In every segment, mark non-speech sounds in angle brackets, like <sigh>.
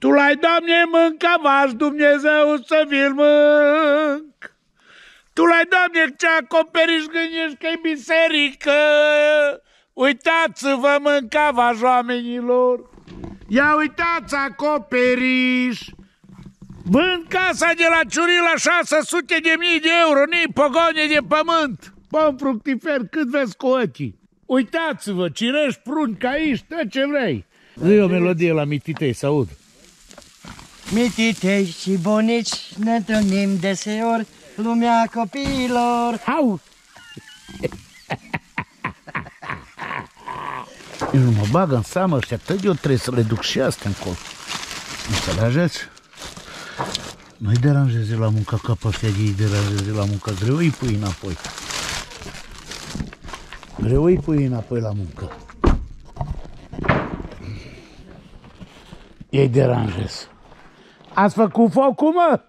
Tu l-ai, Doamne, mâncavaș, Dumnezeu să vi-l mânc. Tu l-ai, Doamne, ce acoperiș gândești că-i biserică. Uitați-vă, mâncavaș, oamenilor. Ia uitați, acoperiș. Vând casa de la Ciurila 600 de mii de euro, ni pogone de pământ. Pom fructifer, cât vezi cu ochii. Uitați-vă, cirești, prun, caiști, tot ce vrei. Zi o melodie la mititei, să aud. Mititei și bunici ne întâlnim deseori, lumea copiilor. Au! <laughs> Eu nu mă bag în seamă ăștia, tot eu trebuie să le duc și astea încolo. Înțelegeți? Nu-i deranjeze la muncă ca pe ăștia de-i deranjeze la muncă, greu îi pui înapoi. Greu îi pui înapoi la muncă. Ei deranjez. Ați făcut focul, mă?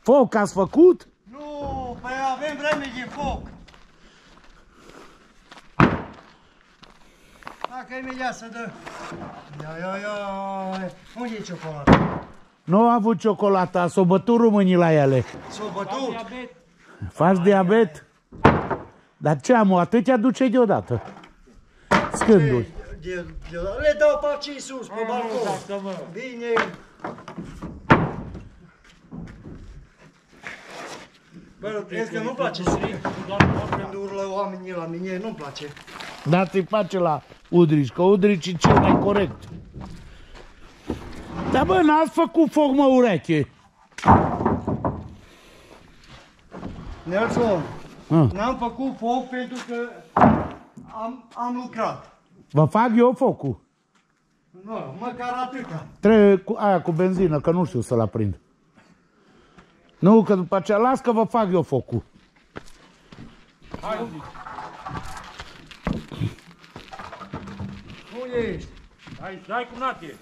Foc ați făcut? Nu, păi avem vreme de foc. Dacă imediat să dă. Ia, ia, ia. Unde e ciocolata? Nu a avut ciocolata, s-o bătut românii la ele. S-o bătut? Faci diabet? Dar ce am, atât aduce deodată. Scânduri. De, de, le dau pe acei sus, pe balcon. Bine. Bă, crezi că nu-mi place să când urlă oamenii la mine, nu-mi place. Dar te face la Udrici, că Udrici e cel mai corect. Dar bă, n-ați făcut foc, mă, ureche. Nelson, Ah. n-am făcut foc pentru că am, am lucrat. Vă fac eu focul. Nu, măcar atâta. Trebuie cu aia cu benzină, că nu știu să-l aprind. Nu, că după aceea las că vă fac eu focul. Unde ești? Hai, hai cu natie.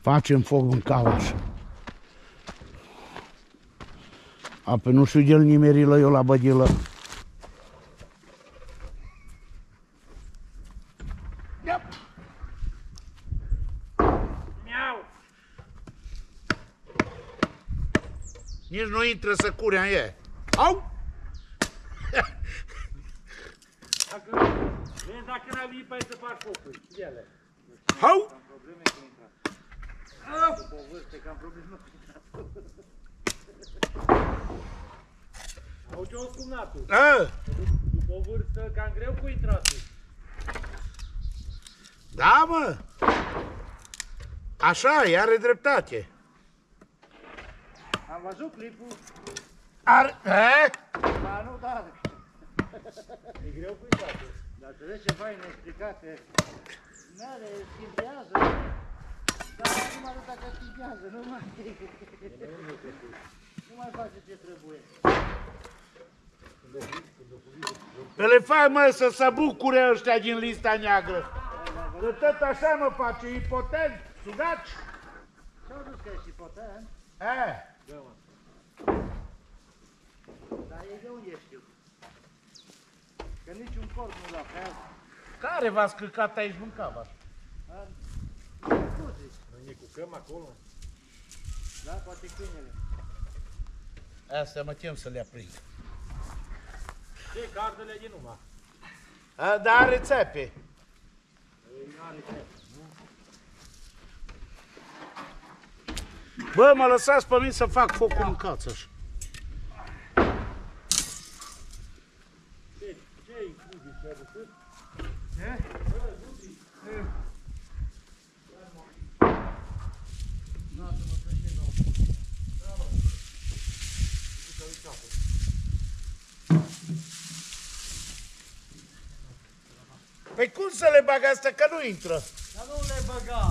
Facem foc în cavaș. A, pe nu știu de-l nimerilă eu la bădilă. Miau. Nici nu intră să curea în ea. Au! Dacă, vezi, dacă n-ai venit pe aici să faci focul. Ele. Au! Au ce o scumnatul. A, După o vârstă cam greu cu intratul. da, mă! Așa, e, are dreptate. Am văzut clipul, Are... E? dar nu, dar... E greu cu intratul. Dar te vezi ce fain explicate. N-are, schimbează. Dar nu mai arăta că schimbează, nu mai... Nu mai face ce trebuie. Pe le fac, mă, să se bucure ăștia din lista neagră. Că tot așa mă face, impotent, sudaci. Ce-au zis că ești potent? E, Dar ei de unde știu? Că niciun corp nu la fel. care v-a scăcat aici mâncava? Tu zici, Noi ne cucăm acolo. da? Poate câinele. Astea mă chem să le aprind. Ce gardele din numai. A, dar are țepe. Bă, mă lăsați pe mine să fac focul în cațăș. Ce, ce-i Udi, ce-ai văzut? Păi cum să le bag asta că nu intră? Dar nu le băga!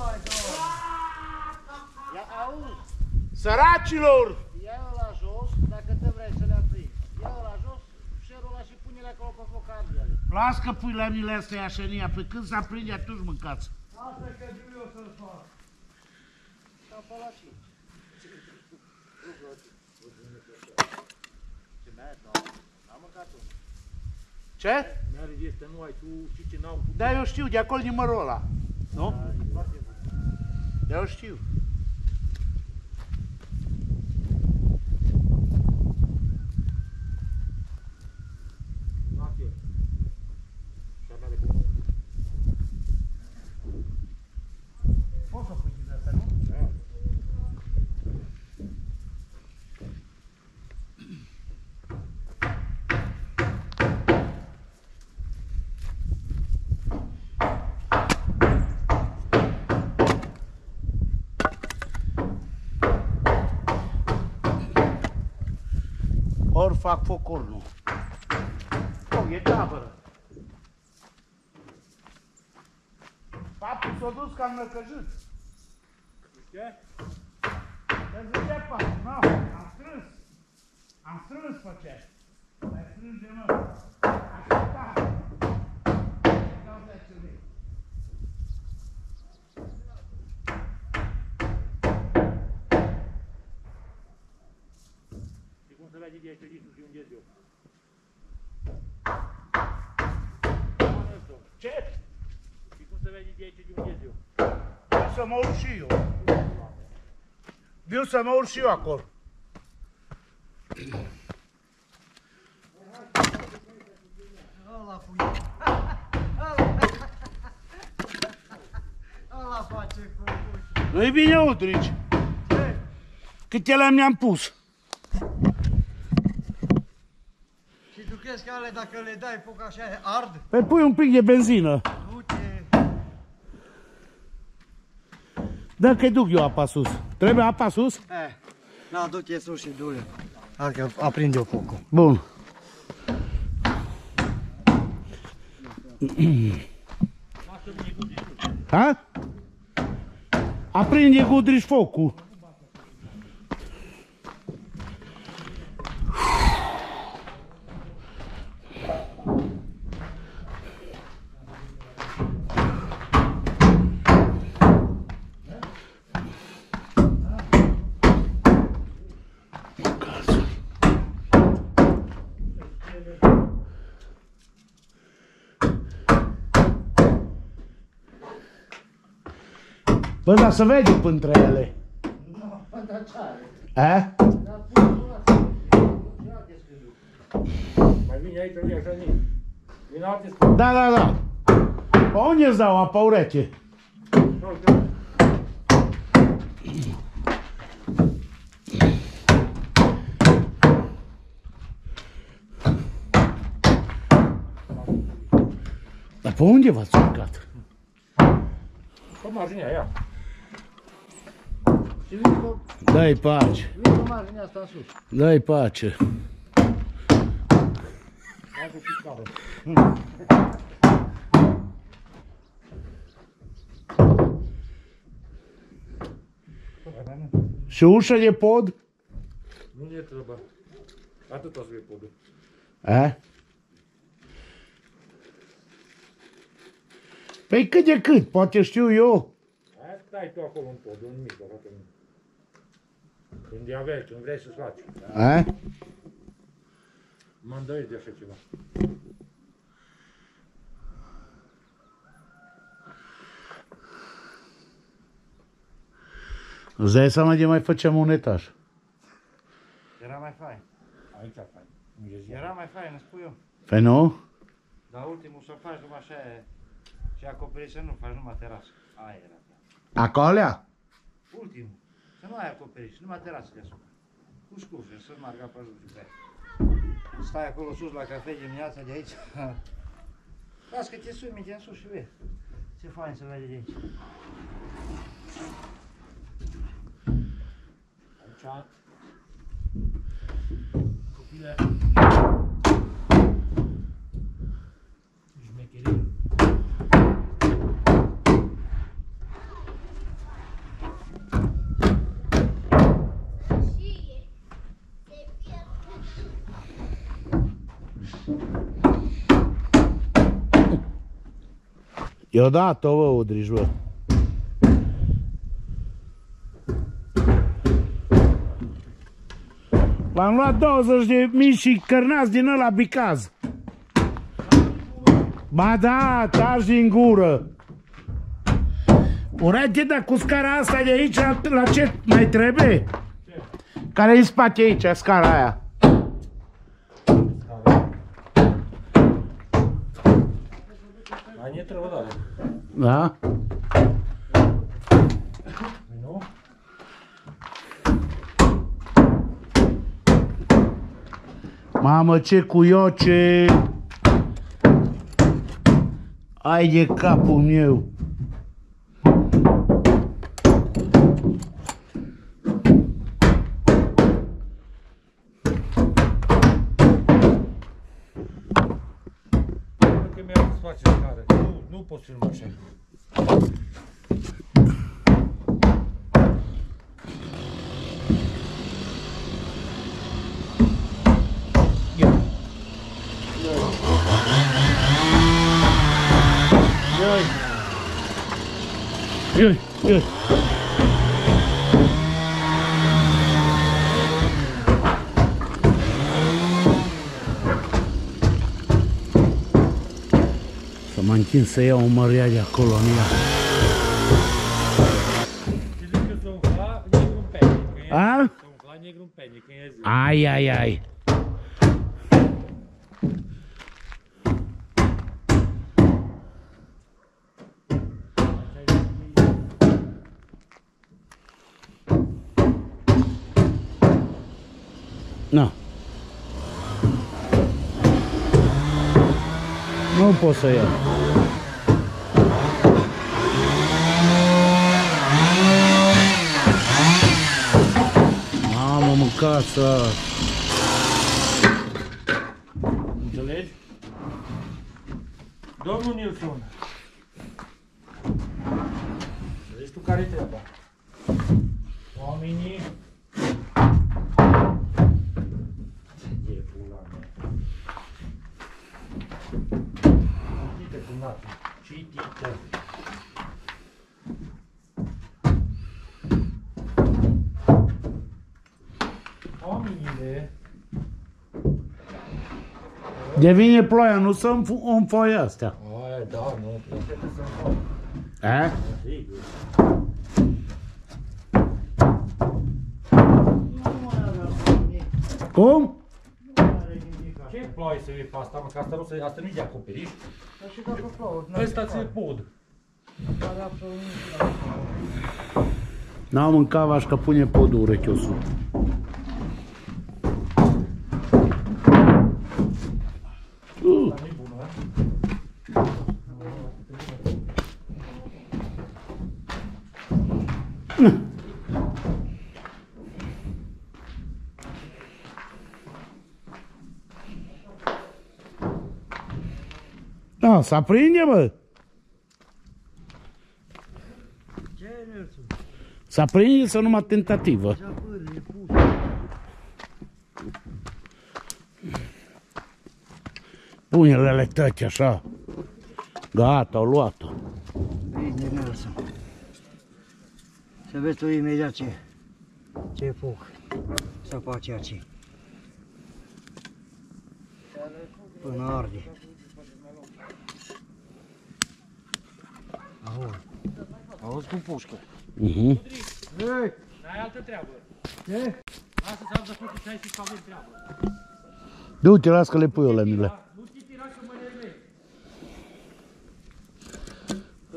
Hai, doamne! Ia auzi, Săracilor! ia-o la jos, dacă te vrei să le aprinzi. Ia-o la jos, șerul ăla și pune-le acolo pe foc ardele. Las că pui la mine astea e așenia, pe când se aprinde atunci mâncați. Asta că știu eu să-l fac. Ca pe la cinci. Ce mai, doamne? Ce? Mere este, nu ai tu, și ce n-au putut. Da, eu știu, de acolo numărul ăla. Nu? Da, eu știu. Nație. Și avea de bun. Poți să pui din asta, nu? Da. Ori fac foc, ori nu. Oh, e tabără. Papul s-a dus ca năcăjit. Ce? Îmi zicea papul, nu, am strâns. Am strâns pe ce? Mai strânge, mă. Aștepta. Dau 10 lei. Și cum se vede de aici, Lisu, și unde eu? Ce? Și cum se vede de aici, de unde eu? Vreau să mă urc și eu. Vreau să mă urc și eu acolo. Ăla pui. Ăla face cu uși. Nu-i bine, Udrici. Ce? Câte la mi-am pus. Și tu crezi că ale dacă le dai foc așa ard? Păi pui un pic de benzină. Nu te... Dă că duc eu apa sus. Trebuie apa sus? Eh, na, du-te sus și du-le. Dacă aprinde o focul. Bun. Ha? Aprinde Gudriș focul. Nu e așa nici. Vine alte spune. Da, da, da. Pe unde îți dau apa ureche? Dar pe unde v-ați urcat? Pe marginea aia. Și vii cu, Dai pace, vii cu marginea asta în sus. dai pace. Asta și scară. Și ușa de pod? Nu ne trebuie. Atât o să fie podul. A? Păi cât de cât, poate știu eu. Aia stai tu acolo în pod, în mijloc, acolo. Când e aveai, când vrei să-ți faci. A? Mă îndoiesc de așa ceva. Îți dai seama de mai făceam un etaj. Era mai fain. Aici faci. Nu e zi. Era mai fain, îți spun eu. Păi nu? Dar ultimul să faci numai așa și acoperiș să nu faci numai terasă. Aia era. Acolo? Ultimul. Să nu ai acoperiș, numai terasă deasupra. Cu scufe, să meargă pe jos pe aia. Stai acolo sus la cafe dimineața de aici. <laughs> Las că te sui minte în sus și vezi. Ce fain să vede de aici. Aici. Copile. Șmecherie. I-o dat-o, bă, Udriș, bă. V-am luat 20 de mii și cărnați din ăla bicaz. Ba da, taci din gură. Uite, dar cu scara asta de aici, la, la ce mai trebuie? Care e în spate aici, scara aia? Mai nie trebuie dalej. Da? Nu? Mamă, ce cuioce! Ai de capul meu! Ia, ia. Să mă închin să iau o măriaș de acolo în ea. Ci zic că s-o Nu. Nu pot să iau. Mamă, mâncața. Înțelegi? Domnul Nilsson. Devine ploaia, nu să înf- înfoi astea. Aia, da, nu, trebuie să fac. A? Sigur. Cum? Ce ploaie să iei pe asta, mă, că asta nu, se, asta nu-i de acoperiș. Dar și dacă plouă, Ăsta ți-e pod. are absolut nimic. N-am mâncat vaș că pune podul urechiosul. Să aprinde, bă. Ce e Nelson? Să aprinde să numai tentativă. Ce apâră, e pus. Pune-le tăci așa. Gata, au luat-o. Bine, Nelson. Să vezi tu imediat ce, ce foc să face aici. Până arde. Auzi, auzi cu pușcă. Uh-huh. Ei, N-ai altă treabă. ce? Lasă să am de făcut și ai și să avem treabă. Du-te, las că le pui o lemnile. Nu ți tira să mă nervezi.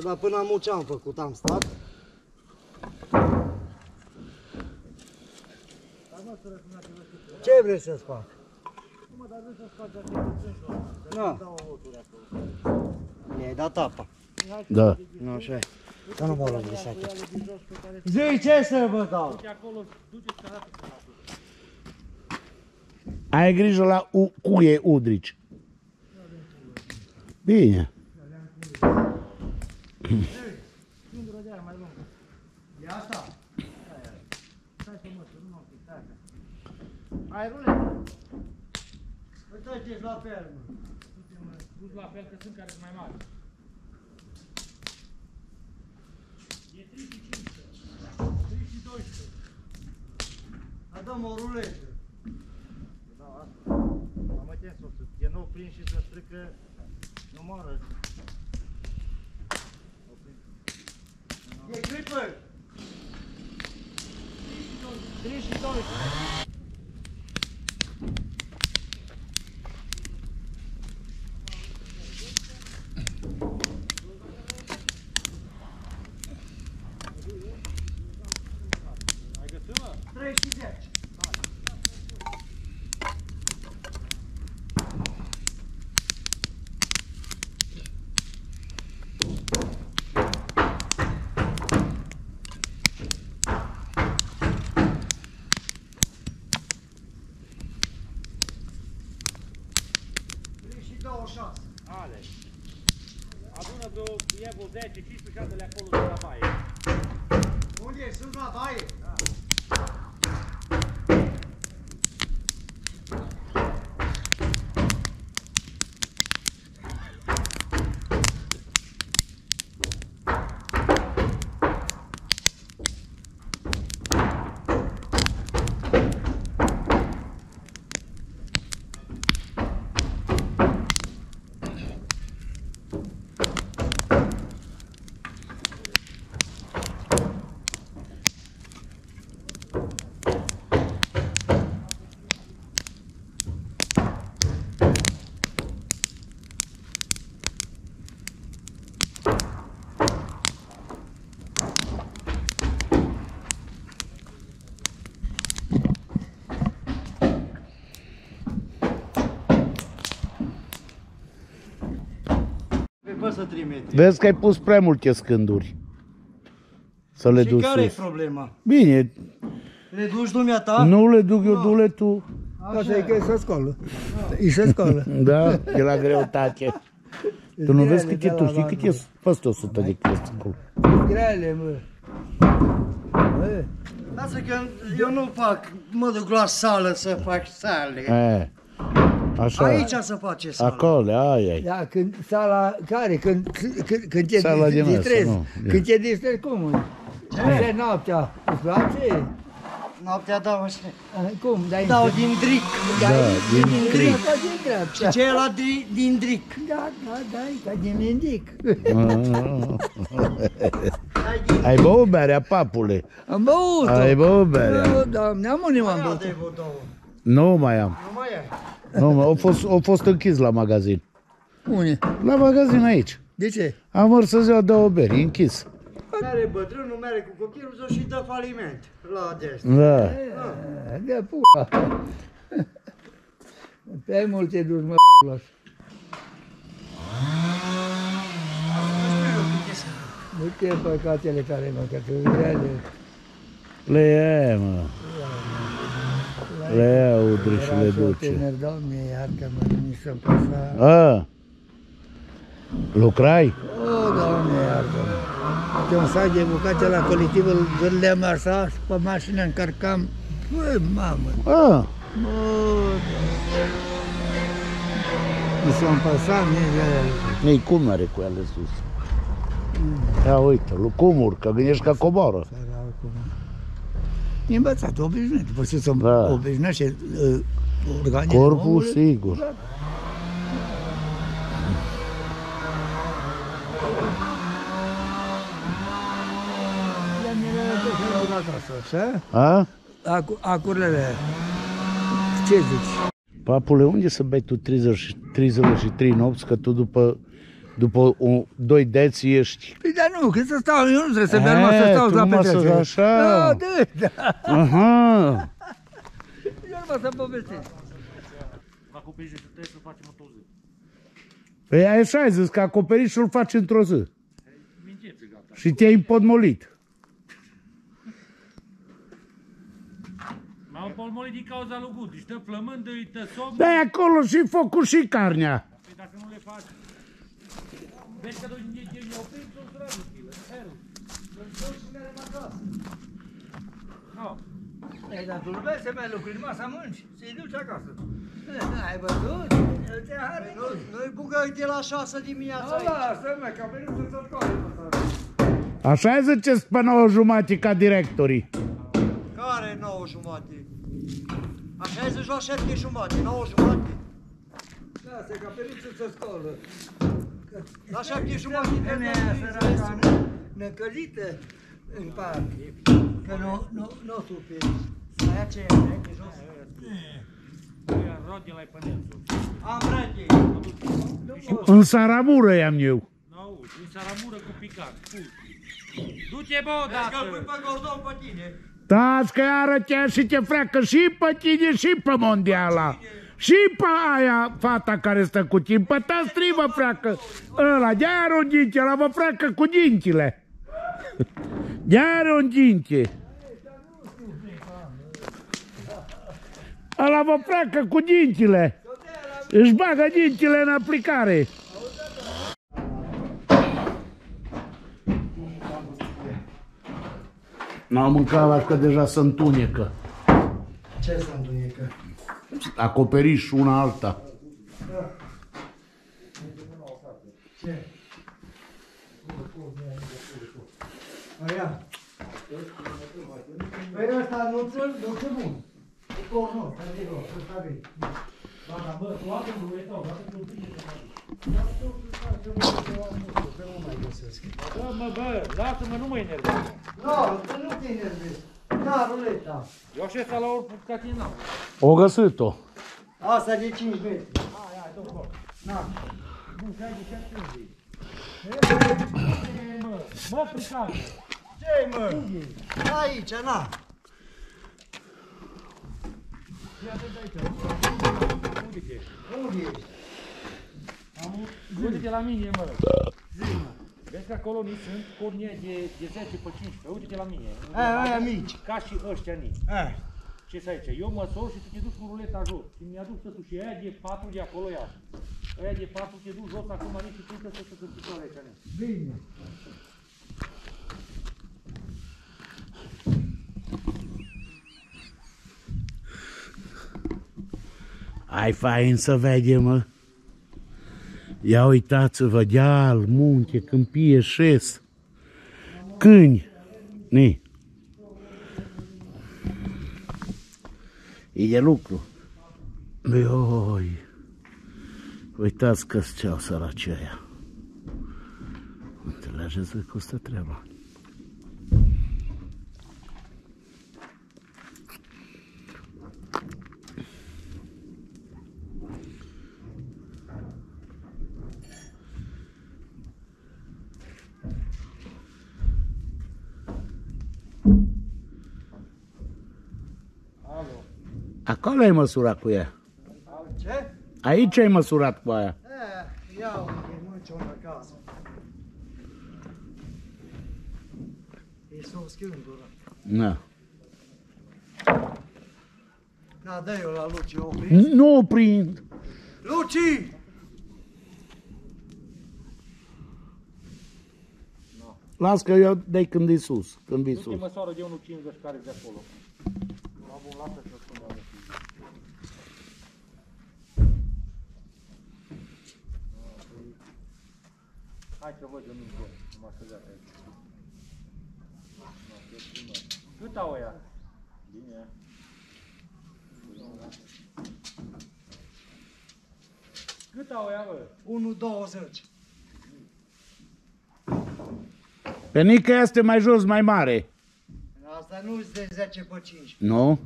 Dar până am ce am făcut, am stat. Ce vrei să-ți fac? Nu. Mi-ai dat apa. Da. Nu, așa e. Să nu mă rog de sate. Zi, ce să vă dau? Du-te acolo, du-te să arată cu natul. Ai grijă la u- cuie udrici. Bine. E asta? Stai să mă, nu mă pic, Ai ruletă. Uite-te la fermă. Du-ți la fel că sunt care sunt mai mari. nu știu. A dăm o ruletă. Da, asta. Am atins o să e nou plin și să strică nu moară. E clipă! 32! 32! 10, 15 șadele acolo de la baie. Unde e? Sunt la baie? Pe păsă 3 metri. Vezi că ai pus prea multe scânduri. Să le Și duci care e sus. problema? Bine, Le duci dumneata? nu le duc eu, du-le tu. Asta e că se scoală. E se scoală. <laughs> Da, de la greutate. Tu nu vezi Grele cât e, de tu la știi cât e bandă. peste 100 de kg acolo. Grele, mă. Bă, Lasă că eu nu fac, mă duc la sală să fac sale. E, așa, Aici să face sală. acolo, ai, ai. Da, când sala care? Când, când, când te Sala de masă, distrezi. nu. Când te distrezi, cum? Așa e noaptea. Îți place? Noaptea dau așa. Ah, Cum? Dai Dau din dric. Da, din din cric. dreapta, din dreapta. Ce e la din, din dric? Da, da, dai, ca din indic. Dai <laughs> din Ai băut berea, papule? Am băut Ai băut berea? Oh, Doamne, am unii am Ia băut. de vă două. Nu mai am. Nu mai ai. Nu, mai- au fost, au fost închis la magazin. Une. La magazin aici. De ce? Am vrut să-ți iau două beri, închis. Mere bătrânul, mere cu copilul său și dă faliment la dest. Da. Eh, De pula. Pe ai multe dus, mă, las. Nu te păcatele care mă, că tu grele. Le ia, mă. Le ia udri și le Era și o duce. tânăr, Doamne, iartă-mă, nu să-mi păsa. A, lucrai? O, Doamne, iartă-mă. Te un sac de bucate la colectiv, îl vârleam așa și pe mașină încărcam. Băi, mamă, A, bă, nu să-mi păsa nici de el. ei cum are cu ele sus? Ia uite, lu- cum urcă, gândești că coboară. Săracul. E Îmbățat, obișnuit. Poți să da. obișnuiește uh, organismul. Corpul, omului. sigur. Da. A? Ce zici? Papule, unde să bei tu 30, 33 nopți, că tu după după o, doi deți ești... Păi dar nu, că să stau, eu nu trebuie să merg, mă, E, să stau tu la numai să- petrecere. așa. Da, da, da. Aha! Eu nu mă să povestesc. La acoperișul trebuie să facem o zi. Păi așa ai zis, că acoperișul faci într-o zi. Mingeți, gata. Și te-ai împodmolit. M-am polmolit din cauza lui Gudiș. Stă flămândă, îi tă somn. Dai acolo și focul și carnea. Păi dacă nu le faci... Vezi că doi e e oprit, sunt răduchile. Heru. No. Ei, dar tu nu vezi să mai lucruri, numai să mânci, să-i duci acasă. Ai văzut? Te are Nu, nu-i bugă de la 6 dimineața aici. Lasă, mă, că a venit să-ți scoate. Așa ziceți pe nouă jumate ca directorii. Care 9 jumate? Așa 60 la 7 jumate, 9 jumate. Lasă, că periță să scolă. La 7 jumate de Femeia săraca năcălită în parc. Că nu, nu, nu o superi. Mai aceea, hai de jos. Rodi la pănețul. Am rete. În Saramură i-am eu. Nu, din saramură cu picat. Pui. Du-te bă Vezi că îl pui odată. pe Gordon pe tine. Tați că arătea și te freacă și pe tine și pe mondiala. Și pe aia fata care stă cu tine, pe ta strivă freacă. Ăla, de are un dinte, ăla vă freacă cu dintile. De are un dinte. Ăla vă freacă cu dintile. Își bagă dintile în aplicare. N-am mâncat la că deja se întunecă. Ce să întunecă? accoperisci un'altra. Da, mă, bă, lasă-mă, nu mă enervez. Nu, no, nu te enervezi. Da, ruleta. Eu așa sta la ori ca tine n-am. O găsit-o. Asta de 5 metri. Hai, hai, dă-o acolo. Na. Bun, hai de ce atunci. Mă, mă, fricat. Ce mă? Aici, na. Uite-te. Unde ești? Uite-te la mine, mă. Vezi că acolo ni sunt cornie de, de 10 pe 15. Uite-te la mine. Aia, aia mici. Ca și ăștia mici. Aia. Ce să aici? Eu măsor și tu te duci cu ruleta jos. Și mi-aduc totuși și aia de 4 de acolo ia. Aia de 4 te duci jos acum nici și tu să se sunt picioare aici. nici. Bine. Ai fain să vedem, mă. Ia uitați-vă, deal, munte, câmpie, șes. Câini. Ni. E de lucru. Oi. Uitați că ceau săracii aia. Înțelegeți voi cum stă treaba. Acolo ai măsurat cu ea. Ce? Aici ai măsurat cu aia. E, ia uite, nu ce acasă. E s-o schimbură. Na. Da, dă eu la Luci, o prind. Nu o prind. Luci! Las că eu dai când e sus. Când e Du-te sus. măsoară de 1,50 care de acolo. La bun, lasă să spun doamne. Hai să văd eu nu numai să dea aici. No, eu primă. Cât au ăia? Bine. Cât au ăia, bă? 1,20. Pe Nică este mai jos, mai mare. Asta nu de 10 pe 5. Nu?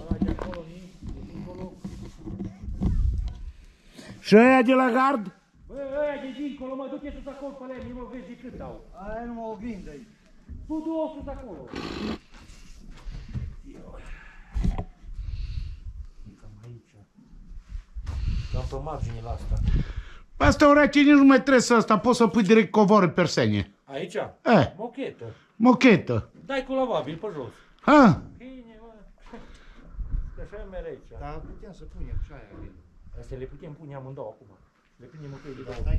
Ăla de acolo, ni, de dincolo. Și aia de la gard? Bă, ăia de dincolo, mă, du-te sus acolo pe lemn, mă, vezi de cât au. Aia nu mă oglindă -i. Tu du-o sus acolo. Cam aici. Cam pe marginile la asta. Asta ora nici nu mai trebuie să asta, poți să pui direct covoră persenie. Aici? Eh, Mochetă. mochetă. Dai cu lavabil pe jos. Ha? Bine, mă. Că așa e mere aici. Dar putem să punem și aia. bine. Astea le putem pune amândouă acum. Le prindem în de două. Stai.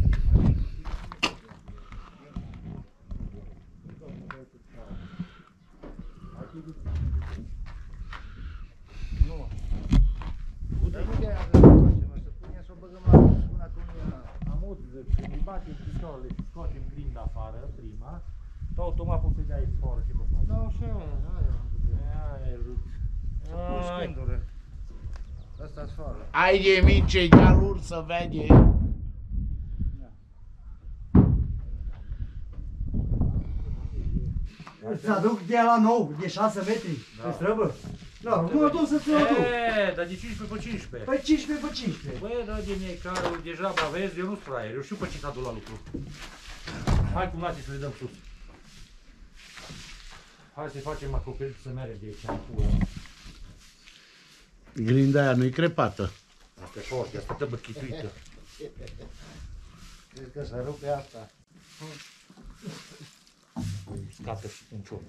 Dar nu de aia să facem, să punem să o băgăm la sus până acum. Am auzit, când îi batem picioarele și scoatem grinda afară, prima, tu automat poți să-i dai sforă și pe față. Da, așa, aia. Aia e rupt. Ai, Scândură. Ăsta-s soară. Ai de mici dealuri să vede. Îți aduc de la nou, de 6 metri. Da. Îți trebuie? Da, nu mă duc să ți-o aduc. E, dar de 15 pe 15. Păi 15 pe 15. Băi, da, de mie care deja mă vezi, eu nu-s fraier, eu știu pe ce s-a dus la lucru. Hai cum lati să le dăm sus. Hai să-i facem acoperit să merge de aici în pula. Grinda aia nu-i crepată. Asta e foarte, asta trebuie chituită. Crezi că se rupe asta? Scată și în ciot.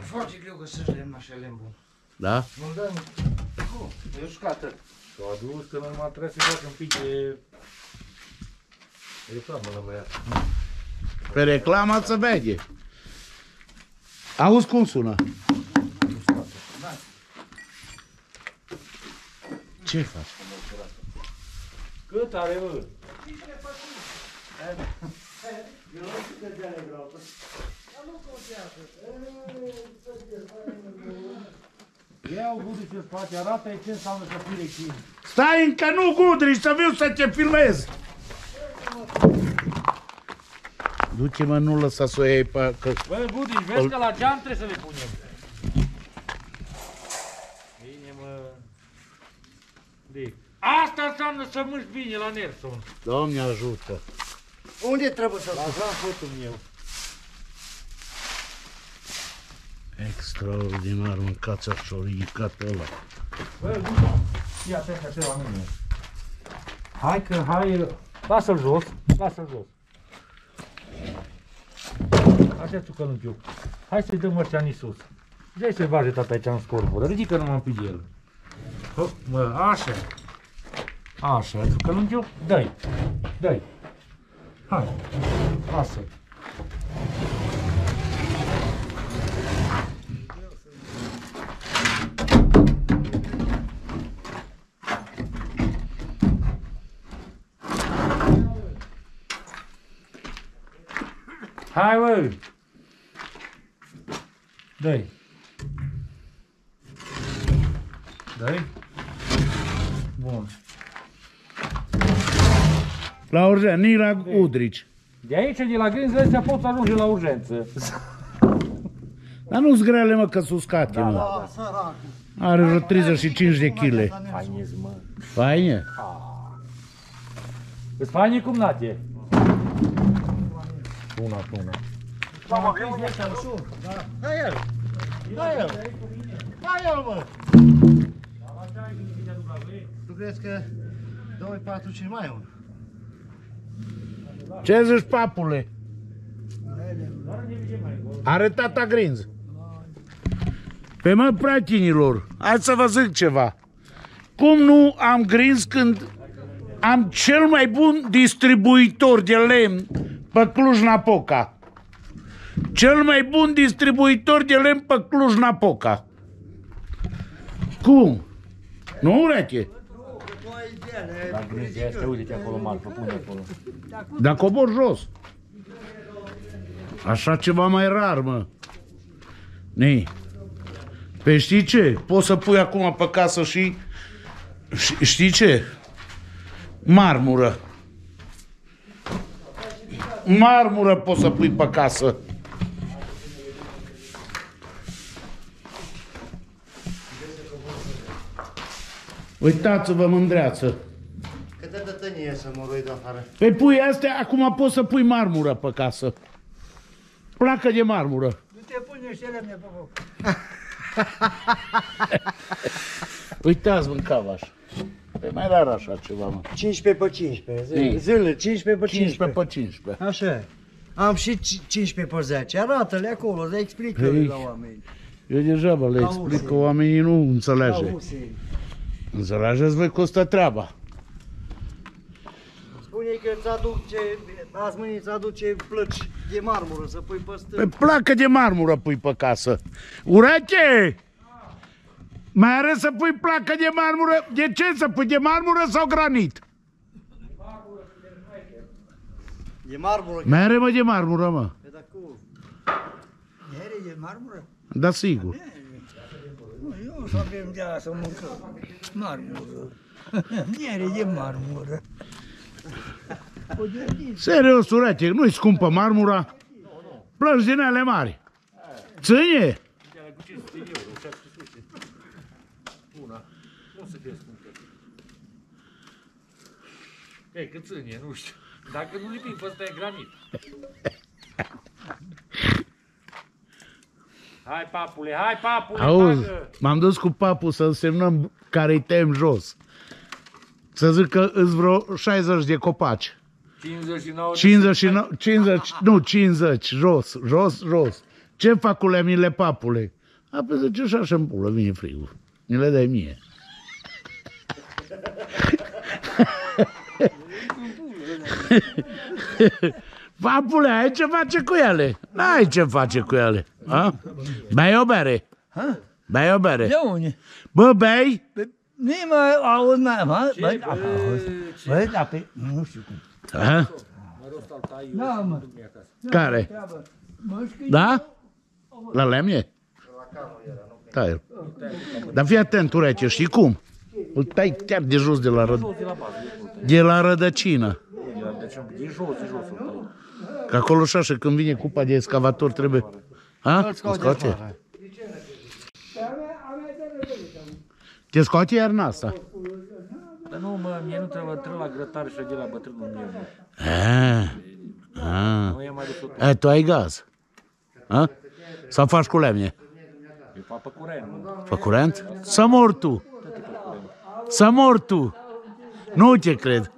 Foarte greu găsești lemn așa lemn bun. Da? Nu dăm. Cum? E uscată. S-au adus că normal trebuie să facă un pic de... Reclamă la băiat. Pe reclama să vede. Auzi cum sună? Ce faci? Cât are, bă? Ia-o gudul ce face, arată-i ce înseamnă să fii rechin. Stai încă nu gudriț să viu să te filmez. Du-te-mă, nu lăsa să o iei pe... Că... Bă, Gudici, vezi că la geam trebuie să le punem. Bine, mă. Dic. Asta înseamnă să mânci bine la Nelson. Doamne ajută. Unde trebuie să-l La Jean fotul meu. Extraordinar, mâncați așa, ridicat ăla. Bă, Gudici, fii atent așa la mine. Hai că, hai, lasă-l jos, lasă-l jos. Așa țucălunchiu. Hai să-i dăm ăștia în sus. Vrei să-i bage tata aici în scorbură, ridică numai un pic de el. Hă, Mă, așa. Așa, țucălunchiu, dai, dai. Hai, lasă. Hai, bă! Dai. Dai. Bun. La urgență, ni la Udrici. De aici, de la grinzile astea, poți să ajungi la urgență. <laughs> Dar nu-s grele, mă, că sunt uscate, mă. Da, săracul. Are vreo 35 de kg. Fainez, mă. Faine? Îți faine cum nate? Una, una. Da el. Da el. Da el, mă. Tu crezi că 2, 4, 5 mai e unul? Ce zici, papule? Are tata grinz. Pe mă, pratinilor, hai să vă zic ceva. Cum nu am grinz când am cel mai bun distribuitor de lemn pe Cluj-Napoca. Cel mai bun distribuitor de lemn pe Cluj-Napoca. Cum? Nu, urete? La grinzile astea, uite-te acolo, Marco, pune acolo. Dar cobor jos. Așa ceva mai rar, mă. Nei. Pe știi ce? Poți să pui acum pe casă și... ș- Știi ce? Marmură. Marmură poți să pui pe casă. Uitați-vă, mândreață. Câte de tănie să mă roi de afară? Păi pui astea, acum poți să pui marmură pe casă. Placă de marmură. Nu te pune niște lemne pe foc. <laughs> Uitați, mâncava așa. Păi mai rar așa ceva, mă. 15 pe 15, Ei. zile, zile 15 pe 15. 15 pe 15. Așa e. Am și ci- 15 pe 10. Arată-le acolo, le explică Ei. la oameni. Eu degeaba le Auzi. explic că oamenii nu înțelege. Auzi. Înțelegeți voi că stă treaba. Spune că îți aduce, azi mâine îți aduce plăci de marmură să pui pe Pe stâlp. placă de marmură pui pe casă. Urete! Mai are să pui placă de marmură? De ce să pui de marmură sau granit? De marmură. Mai are mă de marmură, mă. Pe da cu.Ere de marmură? Da, sigur. Eu să avem de aia să mâncăm. Marmură. <laughs> Miere de marmură. O gândiți. Serios, urete, nu-i scumpă marmura? Plăci din ale mari. Ține? Cu 500 de euro, 700. Una. Nu să fie scumpă. Ei, cât ține, nu știu. Dacă nu lipim, ăsta e granit. Hai, papule, hai, papule, Auzi, bagă! m-am dus cu papul să însemnăm care-i tem jos. Să zic că îți vreo 60 de copaci. 59 de 59, 50, nu, 50, jos, jos, jos. Ce fac cu lemnile, papule? A, pe zice, și așa în pulă, vine frigul. Mi le dai mie. <laughs> Papule, ai ce face cu ele? N-ai ce face cu ele. A? Bei o bere? Ha? Bei o bere? De unde? Bă, bei? Nu mă auzi mai, mă? Băi, auzi. Băi, dar pe... Nu știu cum. A? Da, mă. Care? Treabă. Mă, știi? Da? La lemne? Da, el. Dar fii atent, urece, știi cum? Îl tai chiar de jos de la, ră... de la rădăcină. Deci de jos, de jos. îl tai. Că acolo și așa, când vine cupa de excavator, trebuie... Ha? Îl scoate? Te scoate iarna asta. Dar nu, mă, mie nu trebuie, trebuie la grătare și de la bătrânul meu. mă. Ah, ah. Nu e mai de tot. E, tu ai gaz. Ha? Sau faci cu lemne? E papă curent, nu? Fă curent? Să mor tu! Să mor tu! Nu te cred.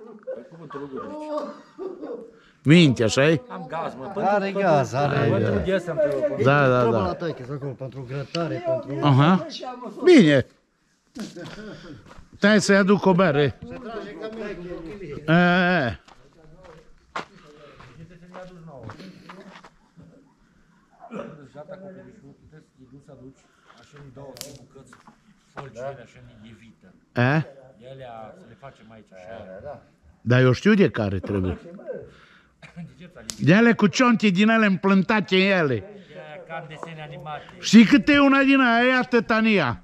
Minte, așa -i? Am gaz, mă. Are gaz, are... Bătrânul de ăsta îmi trebuie. Da, da, Trebuie la da. tăiche, acolo, pentru grătare, pentru... Aha. Bine. Stai să-i aduc o bere. E, e. Jata acoperișul, puteți să-i duci să aduci așa ni două, trei bucăți, folgele, așa ni de vită. E? De alea să le facem aici, așa. Dar eu știu de care trebuie. De ale cu cionte din ele împlântate în ele. E ca desene animate. Știi cât e una din aia? E atâtania.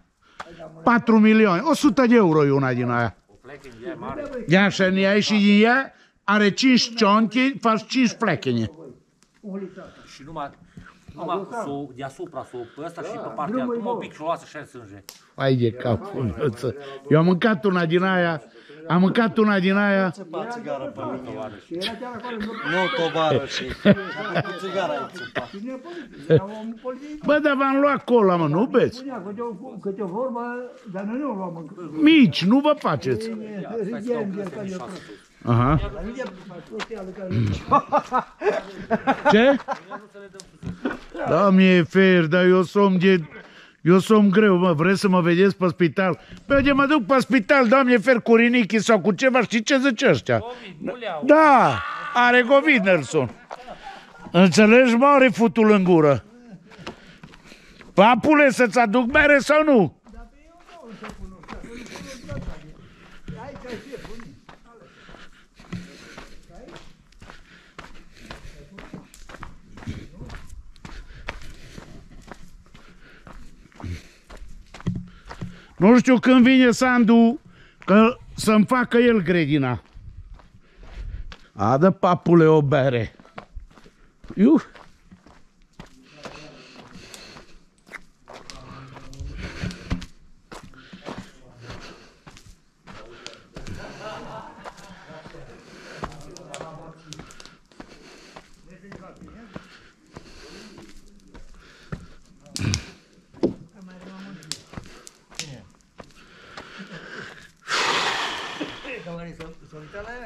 4 milioane. 100 de euro e una din aia. O plecă în ea mare. Ia așa ne ai și din ea, are 5 cionte, faci 5 plecene. Și numai, numai s-o, deasupra, s-o, pe ăsta și pe partea, cum o pic și o lasă așa în sânge. Ai de capul meu. ță. Eu am mâncat una din aia, am mâncat una din aia, Țăpa țigară pe mine. Nu, tovarășii. Cu țigara ai țăpa. bă, dar v-am luat cola, mă, nu beți? Spunea câte o, câte o vorbă, dar noi nu o luăm încă. Mici, nu vă faceți. Râdem de ca de Aha. Ce? Da, mi-e fer, dar eu som de... Eu som greu, mă, vreți să mă vedeți pe spital? Pe de mă duc pe spital, doamne, fer cu rinichi sau cu ceva, știi ce zice ăștia? Nu le au. Da, are COVID Nelson. Înțelegi, mă, are futul în gură. Papule, să-ți aduc mere sau nu? Nu știu când vine Sandu că să-mi facă el grădina. Adă papule o bere.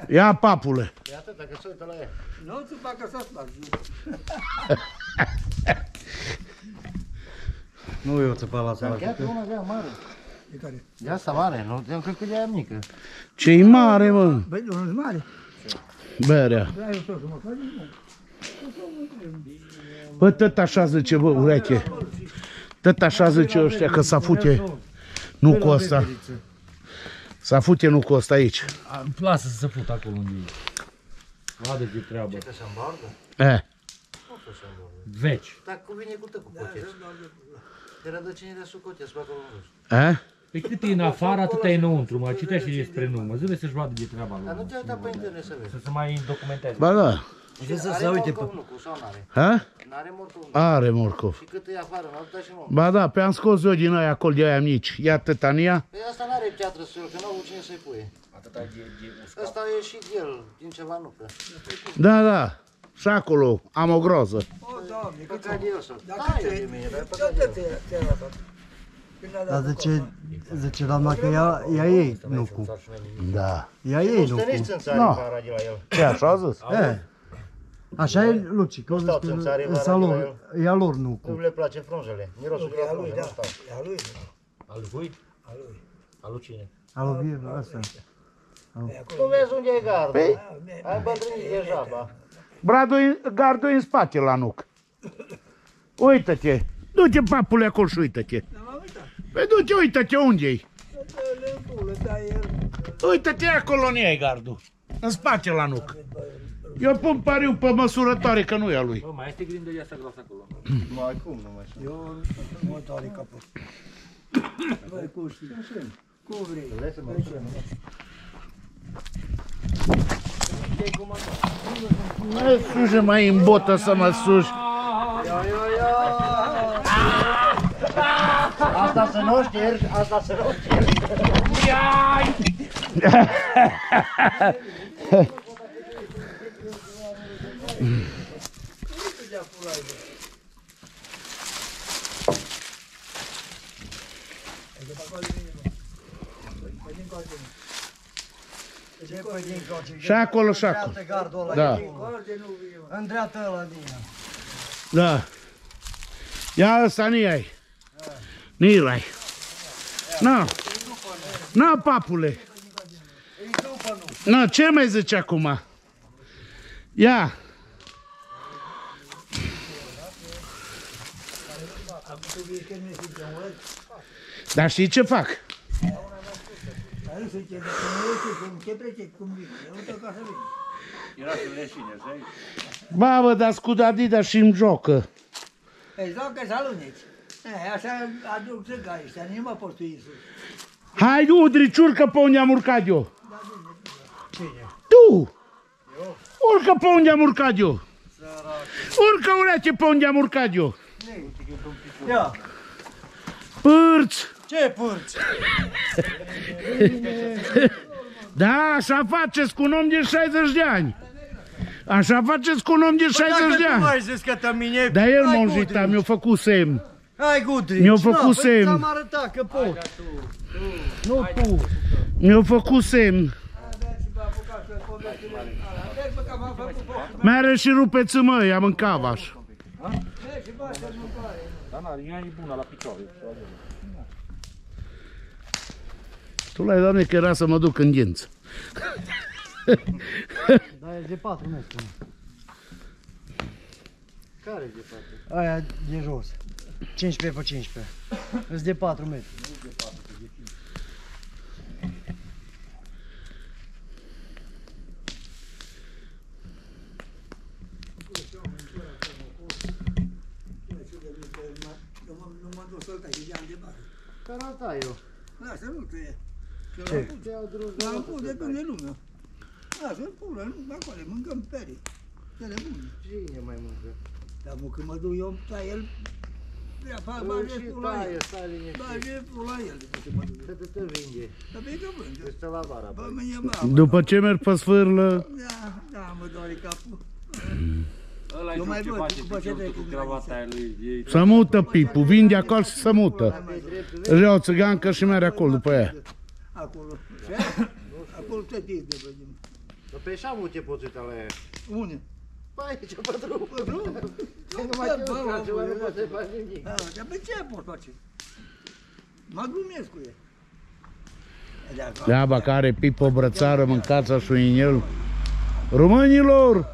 Iu. Ia papule. Nu ți facă să spargi. Nu eu țăpa la Ți-am sală. chiar una de aia mare. De care? De asta mare, nu? Eu cred că de aia mică. Ce-i mare, mă, Băi, unul mare. berea. Da, eu tot să mă faci. Bă, tot așa zice, bă, ureche. Tot așa zice ăștia că s-a fute. Nu costă. S-a fute, nu costă aici. Lasă să se fută acolo unde e. Vadă de treabă. E, Veci. Dar cu vine cu tăcu pocheți. Pe rădăcinile sucotesc pe acolo în jos. A? Pe cât e în afară, atât e înăuntru, mă. Citește despre nume. Zile să-și vadă de treaba Dar nu lui. te uita pe internet să vezi. Să se mai documenteze. Ba da. Trebuie să Are se uite pe... morcov nucu sau n-are? Ha? N-are morcov nucu. Are morcov. Și cât e afară, n-au dat și morcov. Ba da, pe am scos eu din aia acolo de aia mici. Ia tătania. Păi asta n-are piatră să că n-au cine să-i puie. Atâta de, de uscat. Ăsta e și el, din ceva nucă. Da, da. Și acolo am o groză. O, Doamne, cât Păcat de el să... Dacă Da, ți-ai- e de mine, dar ce păcat de el. ți-ai- ți-ai arătat? Când a dat Dar cu zice, copa. zice doamna că ea, ea ei nucu. Da. Ea ei Nu stă nici nucu. țânțari No. în vara de la el. Ce așa a zis? E. Așa e, Luci, că Nu stau zice țânțare că vara însă de la lor, ea lor nucu. Nu le place frunzele. Mirosul Nu, de că e la a lui, frunze, da. nu stau. E a lui. Al lui? A lui. Al lui cine? Alo, vie, asta. E acolo. Tu vezi unde e gardul. Păi? Da, mi- Ai bătrânit e jaba. Bradul, gardul în spate la nuc. Uită-te. Du-te, papule, acolo și uită-te. M-am uitat. Păi du-te, uită-te, unde-i? Dă-le în pulă, da, el. Uite-te acolo, nu e gardul. În spate la nuc. Eu pun pariu pe măsurătoare că nu e a lui. Bă, mai este grinderia asta groasă acolo. Mai cum nu mai știu. Eu nu tare capul. Băi, cu știi. Cum vrei. Mă suje mai în botă să mă suși. Asta să nu ștergi, asta să nu ștergi. Ce pe din coace? Și acolo, și acolo. Dreaptă gardul ăla. Da. e În dreapta ăla din ea. Da. Ia ăsta ni ai. Ni ai. Na. Na, papule. Na, ce mai zice acum? Ia. Dar știi ce fac? Dar nu se ce, dacă nu este, cum ce trece, cum vine. Eu uite ca să vine. Era să leșine, știi? Ba, bă, dar cu Adidas și îmi jocă. Ei, joacă să aluneci. E, așa aduc țăga ăștia, nu mă poți tu Iisus. Hai, Udri, urcă pe unde am urcat eu. Tu! Urcă pe unde am urcat eu. Urcă, ureache, pe unde am urcat eu. Ia, Pârț! Ce pârți? Da, așa faceți cu un om de 60 de ani. Așa faceți cu un om de 60 de Dacă tu ani. mai zis că te mine... Dar el hai, m-a Gudrici. înjutat, mi-a făcut semn. Hai, Gudrici. Mi-au făcut Na, semn. Păi ți-am arătat că pot. Nu tu. Mi-a făcut semn. Mere și rupeți mă, i-am în cavaș. Dar n-are, ea e bună la picioare. Tu l-ai dat că era să mă duc în dinți. <laughs> Da, e de 4 metri. Care e de fapt? Aia de jos. 15 pe 15. Îți de 4 metri. Nu mă duc să-l tai, de ani de bani. Care asta eu? Lasă, nu te e. Ce? L-am pus de când de lume. Lasă-l pulă, nu, acolo, mâncăm perii. Ele bune. Cine mai mâncă? Dar mă, când mă duc eu, tai el, ia, fac, Bă, bage și pula taie, el. stai liniștit. Bage pula el, după ce mă duc. Să te te vinde. Dar pe că vând. Este la vara. Bă, băi. mâine mă, După ce merg pe sfârlă, Da, da, mă doare capul. Ăla Eu e mai ce văd, face după ce piciorul trec cu în cravata aia lui. E- să mută pipul, vinde acolo și să mută. Își ia o țigancă și merge acolo după ea. Acolo. Ce? Acolo te tii de vădim. Dar pe așa multe poți uita la ea. Une? Păi aici, pe drum. Pe drum? Nu mai te uiți, altceva nu poți să faci nimic. Da, dar pe ce pot face? Mă glumesc cu el. E de acolo. Leaba care pipă o brățară, mâncați așa în el. Românilor! <laughs>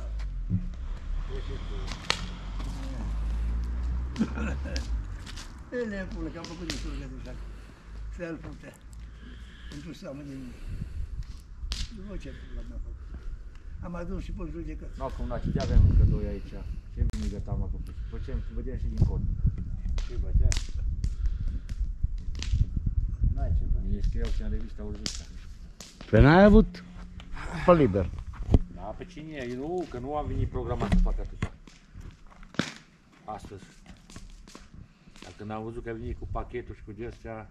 Ele pune, că am făcut destul de dușa. Să-l pute. Pentru seamă de mine. După ce pula mea făcut. Am adus și pe judecăți. Nu, cum naci, avem încă doi aici. Ce vine gata, mă, cu Facem, vedem și din cod. Și bătea. Mi scriau și în revista Urbița. Pe n-ai avut pe liber. Da, pe cine e? Nu, că nu am venit programat să fac atâta. Astăzi. Dacă n-am văzut că a venit cu pachetul și cu gestea,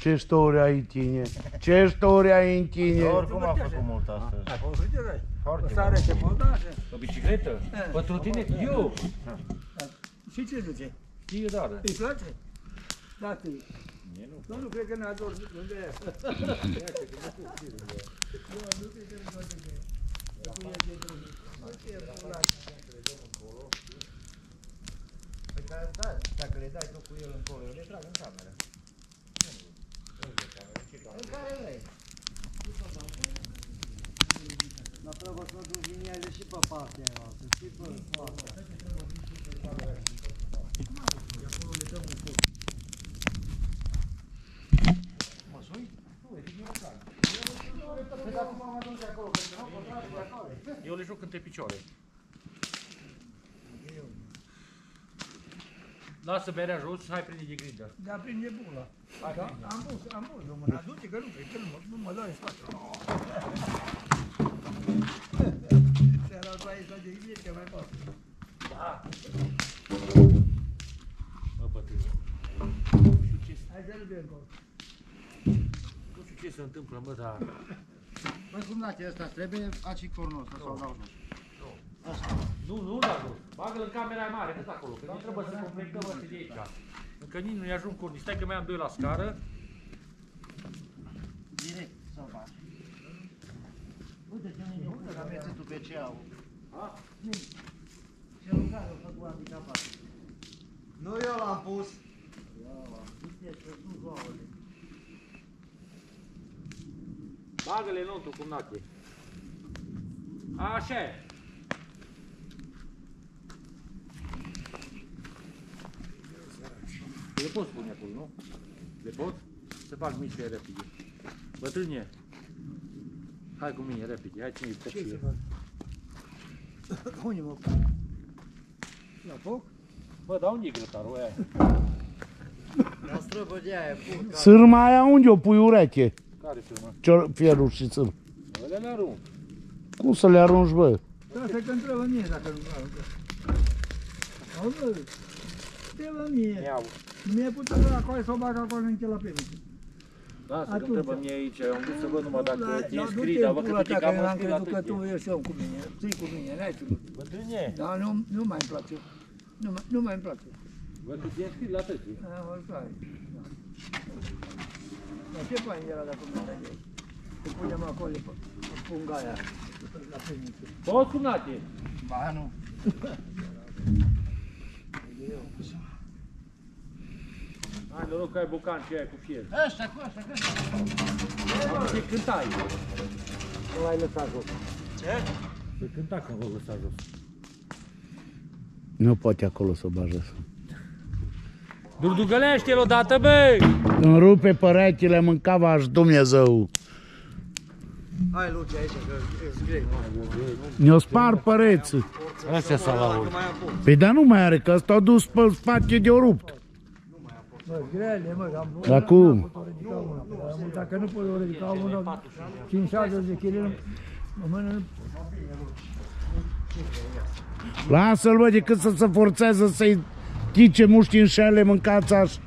Ce story ai în tine? Ce story ai în tine? Oricum a făcut mult astăzi. Hai, poți să dai. Foarte Sare ce pot, da, așa. pe bicicletă, pe trotinet, eu, Și ce duce? eu dar. Îi place? Da, tu. Mie nu. Nu, nu cred că n-a dormit unde e. <laughs> Pe care, da, dacă le dai tu cu el încolo, eu le trag în cameră. În care vrei. Dar trebuie să duci liniile și pe partea aia altă, și pe partea. Eu le joc între picioare. Lasă berea jos și hai prinde de grindă. Da, prinde bula. Da, am pus, am pus o mână. Du-te că nu cred că nu mă, nu mă dau în spate. Seara asta aici de iubire că mai pot. Mă, bătrâne. Hai să-l bem acolo. Nu știu ce se întâmplă, mă, dar... Băi, cum date ăsta trebuie aci cornul ăsta sau dau jos. Nu, nu la jos. Bagă-l în camera mare, cât acolo, că nu trebuie să completăm ăsta de aici. Încă nici nu-i ajung corni. Stai că mai am doi la scară. Direct sau faci. Uite ce nu e că merge tu pe ce au. Ce lucrare au făcut handicapat. Nu eu l-am pus. Uite, să nu zouăle. Bagă-le înăuntru cum nache. Așa e. Le pot spune acolo, nu? Le pot? Se fac miște repede. Bătrâne, hai cu mine repede, hai ține-i Ce să copie. fac? Unde mă pun? La foc? Bă, dar unde e grătarul ăia? Dar străbă de aia, pur ca... Sârma aia unde o pui ureche? Care sunt, mă? Cior, fierul și sârm. Ălea le arunc. Cum să le arunci, bă? Da, să că întrebă mie dacă nu vreau. Auzi, bă, întrebă mie. Iau. Nu mi-e putut la acolo să o bag acolo în la pe Da, să Atunci. întrebă mie aici, eu am vrut să văd numai dacă e nu scris, te dar văd că pula tu te ta, că cam eu am scris la crezut că tu târzie. ești om cu mine. Ții cu mine, n-ai ținut. Bătrâne, Da, nu, nu mai îmi place. Nu, mai- nu mai îmi place. văd că ți-e scris la târzie. Da, mă place. Da. Dar ce fain era dacă mă dai aici? Să punem acolo pe pe punga aia. La peniță. Poți cum nate? Ba, nu. <laughs> Hai, noroc că ai bocanci aia cu fier. Ăsta, cu ăsta, cu ăsta. Am să cântai. Nu l-ai lăsat jos. Să cânta când vă lăsa jos. Nu poate acolo să o bagi așa. Durdugălește-l odată, băi! Îmi rupe părechile, mâncava-și Dumnezeu. Hai, Luce, aici, că e greu. Ne-o spar păreții. Astea s-a la Că mai am pus. Păi dar nu mai are, că ăsta a dus pe spate de-o rupt. Mă, grele, mă, am Dar cum? n-am putut ridica una. Dar Dacă nu pot ridica una, 5-6 de kg, o mână nu Lasă-l, bă, decât să se forțează să-i chice muști în șele, mâncați așa.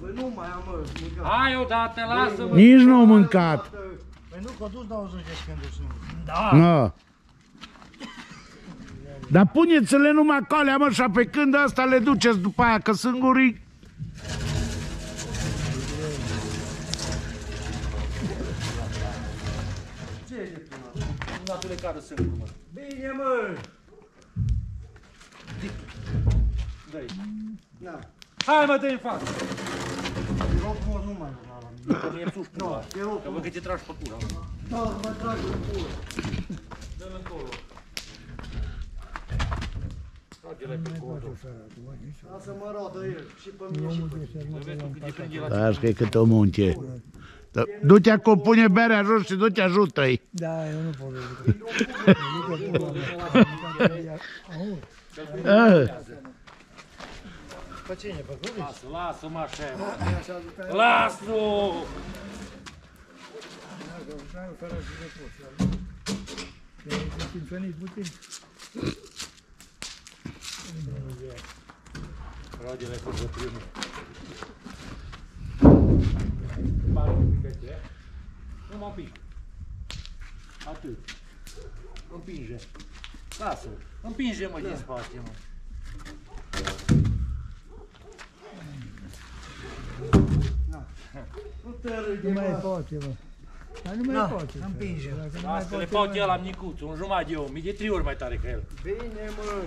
Păi nu mai am, mă, mâncat. Hai odată, lasă-mă! Nici nu au mâncat. Păi nu, că dus 20 de secunde singur. No. Dar puneți-le numai calea, mă, și pe când asta le duceți după aia, că singurii... Natule care sunt, mă. Bine, mă! Dă-i. Da. Hai, mă, dă-i în față! Rog frumos, nu mai duc la mine. Că mi-e sus pula. Te rog Că văd că te tragi pe cura. Da, mă tragi în pulă. Dă-l încolo. Trage-le pe codul. Lasă mă rodă el, și pe mine și pe mine. Să vezi tu cât e prinde la Da, că e câte o munce. Da, Du-te acolo, pune berea jos și du-te ajută-i. Da, eu nu pot ridica. Ah, Pe cine? Pe Cluj? Lasă, lasă-mă așa. mă. Așa după aia, Lasă-o! dacă n-ai o fără să te poți. Că e simțănit puțin. Roadele cu primul. Pare un pic de Nu mă pic. Atât. Împinge. Lasă. Împinge-mă din spate, mă. Nu te râde, Nu mai mă. poate, mă. Dar nu mai Na, poate. împinge. Dacă nu mai Lasă că le poate, pot eu la micuț, un jumătate de om, mii de trei ori mai tare ca el. Bine, mă.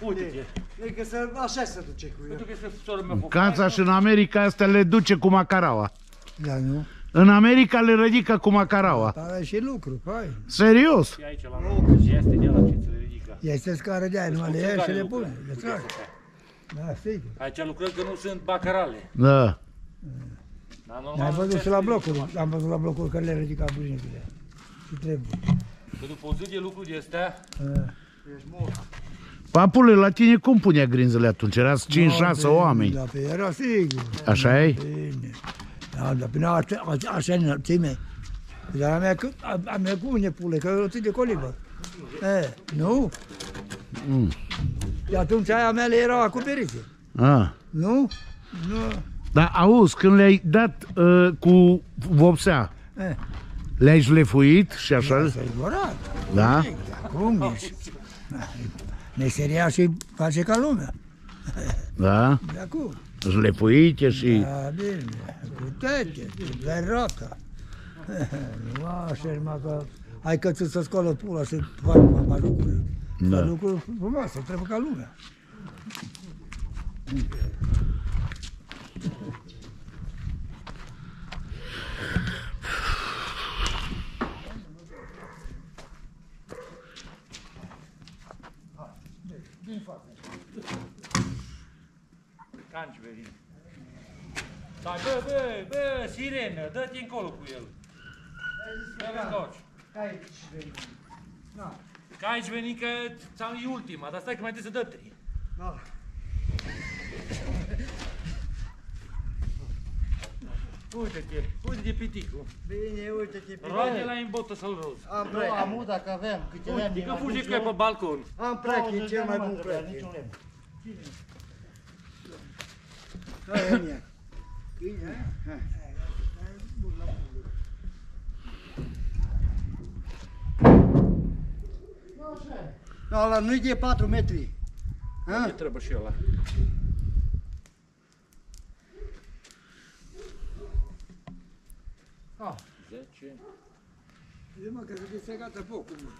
Uite-te. E că să, așa se duce cu el. Pentru că este sorul meu pe Cața și în America astea le duce cu macaraua. Da, nu? În America le ridică cu macaraua. Dar și lucru, hai. Serios. Și aici la noi. Și este de la ce ți le ridică. Este scară de aia, numai le ia și le pune. Le trage. Da, sigur. Aici lucrăm că nu sunt bacarale. Da. Dar Am normal văzut nu și la trebuie blocuri, am văzut la blocuri că le ridica bunicile. Și trebuie. Că după o zi de lucru de astea, Ah. Ești mort. Papule, la tine cum punea grinzele atunci? Erați 5-6 Da, oameni. Da, pe era sigur. Așa e? Bine. Da, dar până așa, așa, așa înălțime. Dar a mea, că- a, a mea cu une pule, că o ții de colibă. E, nu? Mm. Și atunci aia mele erau acoperite. Ah. Nu? Nu. Dar auzi, când le-ai dat uh, cu vopsea, E, le-ai șlefuit și așa? să-i dorat. Da? Acum ești. Meseria și face ca lumea. Da? De acum. Șlefuite și... Da, bine. Cu tete, cu verroca. Nu așa, numai că ai că ți să scolă pula și faci mama lucruri. Da. Da. Lucruri frumoase, trebuie ca lumea. Canci verin. Dar bă, bă, bă, sirenă, dă-te încolo cu el. Dă-l încoci. Da. Că aici veni că ți-am e ultima, dar stai că mai trebuie să dă trei. Da. Uite-te, uite-te piticul. Bine, uite-te pe Roade la în botă să-l rozi. Am Nu, prec. am dacă avem câte lemn Uite din că fuge atunci, că e pe balcon. Am prec, e cel mai nu bun trebuia prec. Niciun lemn. Hai, Enia. Bine, hai. Da, ăla nu-i de 4 metri. Ha? Ce trebuie și ăla? Ah, 10. Zi mă, că trebuie să gata focul. mă.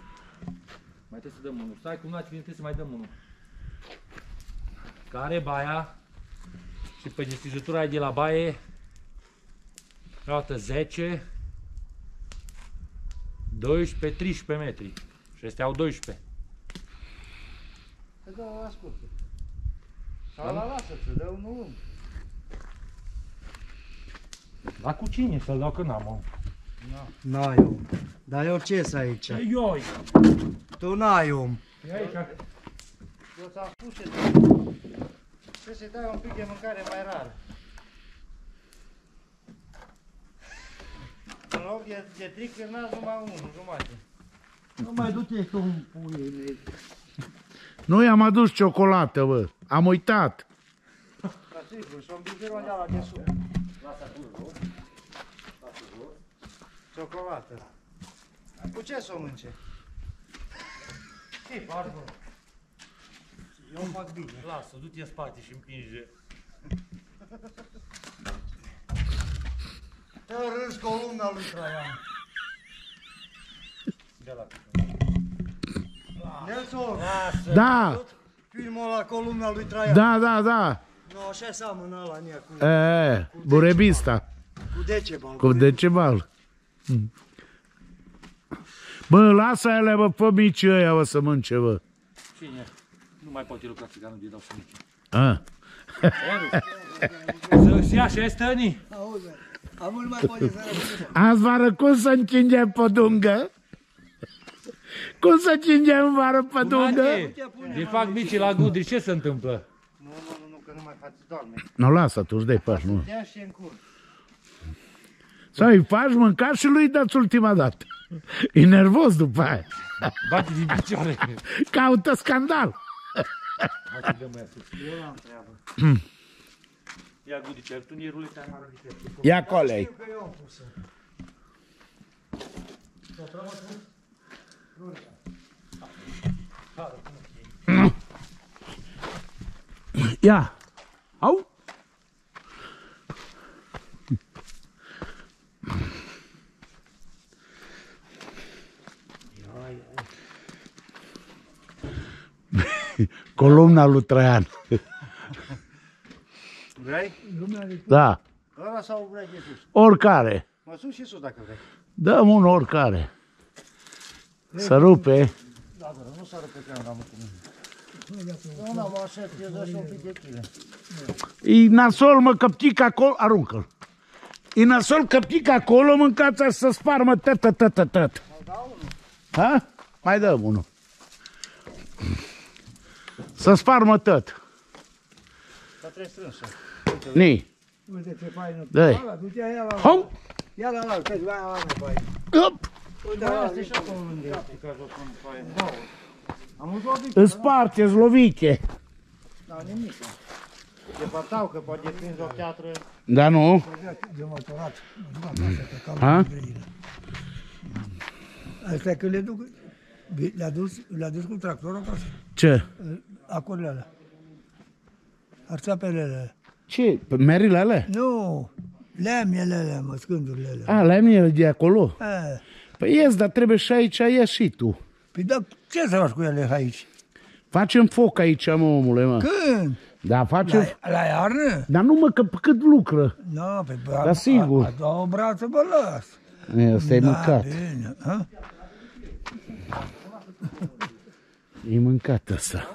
Mai trebuie să dăm unul. Stai cum naci, trebuie să mai dăm unul. Care baia și pe destijatura aia de la baie arată 10 12, 13 metri. Și astea au 12. Să dă la scurtă. Sau la lasă-ți, dă unul lung. La cu cine să-l dau că n-am, mă? N-ai om. Dar eu ce să aici? Ioi! Tu n-ai om. E aici. Eu ți-am spus și Trebuie să-i dai un pic de mâncare mai rar. În loc de, de tric, n-ați numai unul, jumate. Nu mai du-te cu un puie. Nu i-am adus ciocolată, bă. Am uitat. Dar sigur, sunt bizerul de ala de sus. Ciocolată. Cu ce să o mânce? Ce barbă? Eu fac bine. Lasă, du-te în spate și împinge. Te râzi columna lui Traian. De la Nelson, Lasă! Da, filmul la columna lui Traian. da, da, da. Nu, așa seamănă ăla nia cu, E, burebista. cu Decebal. Cu decebal. Mm. Bă, lasă ele, bă, fă mici ăia, bă, să mânce, bă. Cine? Nu mai poate lucra țiganul de dau să mici. A. Să-și <laughs> ia și este Ani. Auzi, am mult mai poate să rămână. Azi vă arăt cum să încingea podungă. Cum să cinge în vară pe dungă? De fac mici la gudri, ce se întâmplă? Nu, nu, nu, nu, că nu mai faci, doarme. Nu, lasă, tu își dai pași, nu. Ia și în cur. Sau îi faci mânca și lui dați ultima dată. E nervos după aia. Bate din picioare. Caută scandal. Hai să dăm mai sus. Eu am treabă. Ia gudri, ce tu nie ruleta în mare Ia colei. Că eu am pus Ia. Au. <laughs> Columna lui Traian. Vrei? Da. Ăla sau vrei de sus? Oricare. Mă sus și sus dacă vrei. Dăm un oricare. Să rupe. Da, dar nu s-a pe camera, mă, cu mine. Nu, nu, mă așa, eu dă și un pic de chile. E nasol, mă, căptic acolo, aruncă-l. E nasol căptic acolo, mâncați să sparmă tăt, tăt, tăt, tăt, tăt. Ha? Mai dăm unul. Să sparmă tot. Dar trebuie strânsă. Ni. Uite ce faină. Dă-i. Ala, Du-te ia la Hau! Ia la la, că la la mai faină. Up! Uite Da, la asta e și acolo unde este, ca jos în faină. Am un zobic, În sparte, zlovite. da, nimic. E bătau, că poate prinzi o piatră. Da, nu? de motorat. Ha? Asta că le duc, le-a dus, le-a dus cu tractorul acasă. Ce? Acurile alea. Arțapele alea. Ce? Pe merile alea? Nu, lemnele alea, mă, scândurile alea. A, la mine de acolo. A, Păi ies, dar trebuie și aici, ies și tu. Păi da, ce să faci cu ele aici? Facem foc aici, mă, omule, mă. Când? Da, facem... La, la iarnă? Dar nu, mă, că pe cât lucră. Nu, pe Da, sigur. A, a doua brață vă las. Asta e da, mâncat. bine. Ha? E mâncat asta.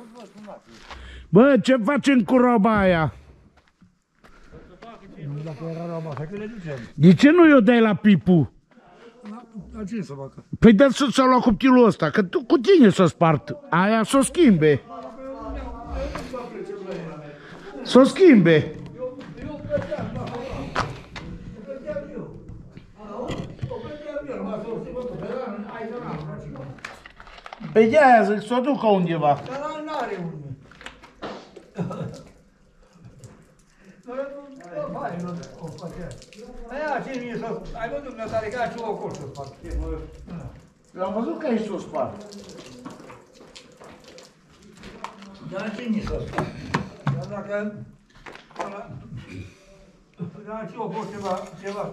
Bă, ce facem cu roba aia? Dacă era roba asta, că le ducem. De ce nu i-o dai la Pipu? Dar ce să facă? Păi dă să să lua copilul ăsta, că tu, cu tine să spart. Aia să o schimbe. Să o schimbe. Păi de aia zic, să o ducă undeva. Dar ăla n-are unde. Aia, ce mie să... Ai văzut, dumneata, ca și o coșă să fac. Eu am văzut că ai să o spart. Dar ce mi să fac? Dar dacă... Dar și o coșă ceva,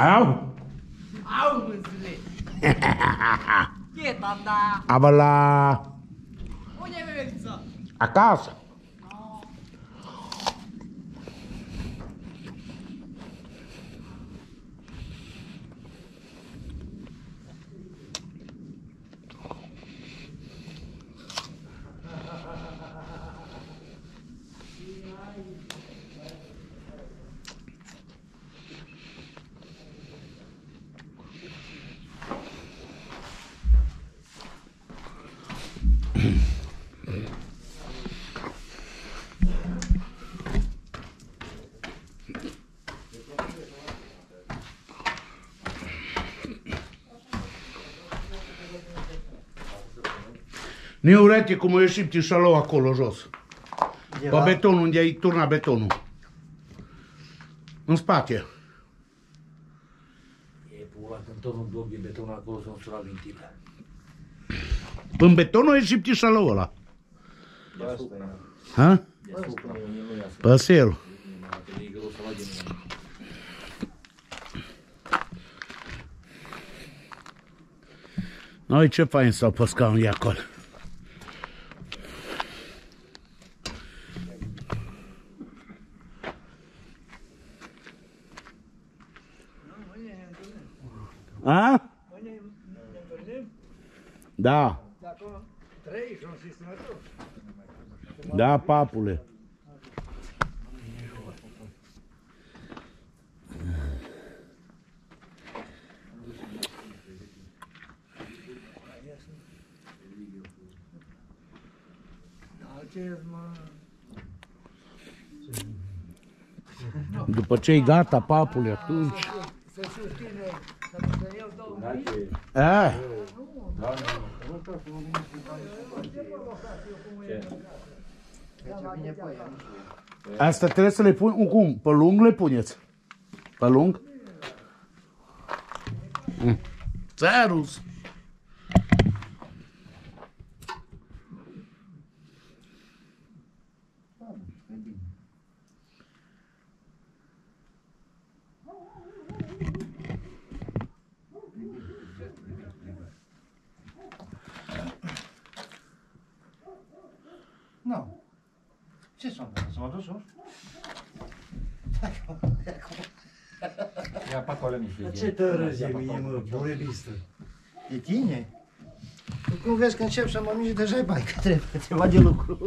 ceva sticle, batele, doamne. Salut. Servus. Au. Auzi! Ce tata? Aba la Unde mergi? acasă. Nu e urete cum a ieșit tișalou acolo jos. Pe beton, unde ai turnat betonul. În spate. E pula, când tot un bloc de beton acolo să nu se la vintile. În betonul e și ptișalăul ăla. Ha? Pe ăsta e el. Noi ce fain s-au pe scaun e acolo. Da, da, papule. După ce e gata, papule, atunci. Să susține, să eu dau un mic. A, Deci vine pe aia. asta trebuie să le pun, cum? Pe lung le puneți? Pe lung? Mm. Țarus. Ce s-a întâmplat? S-a dus sus? Ia pe acolo mici. Ce te râzi mie, mă, burebistă? De tine? Tu cum vezi că încep să mă mișc, deja e bai, că trebuie ceva de lucru.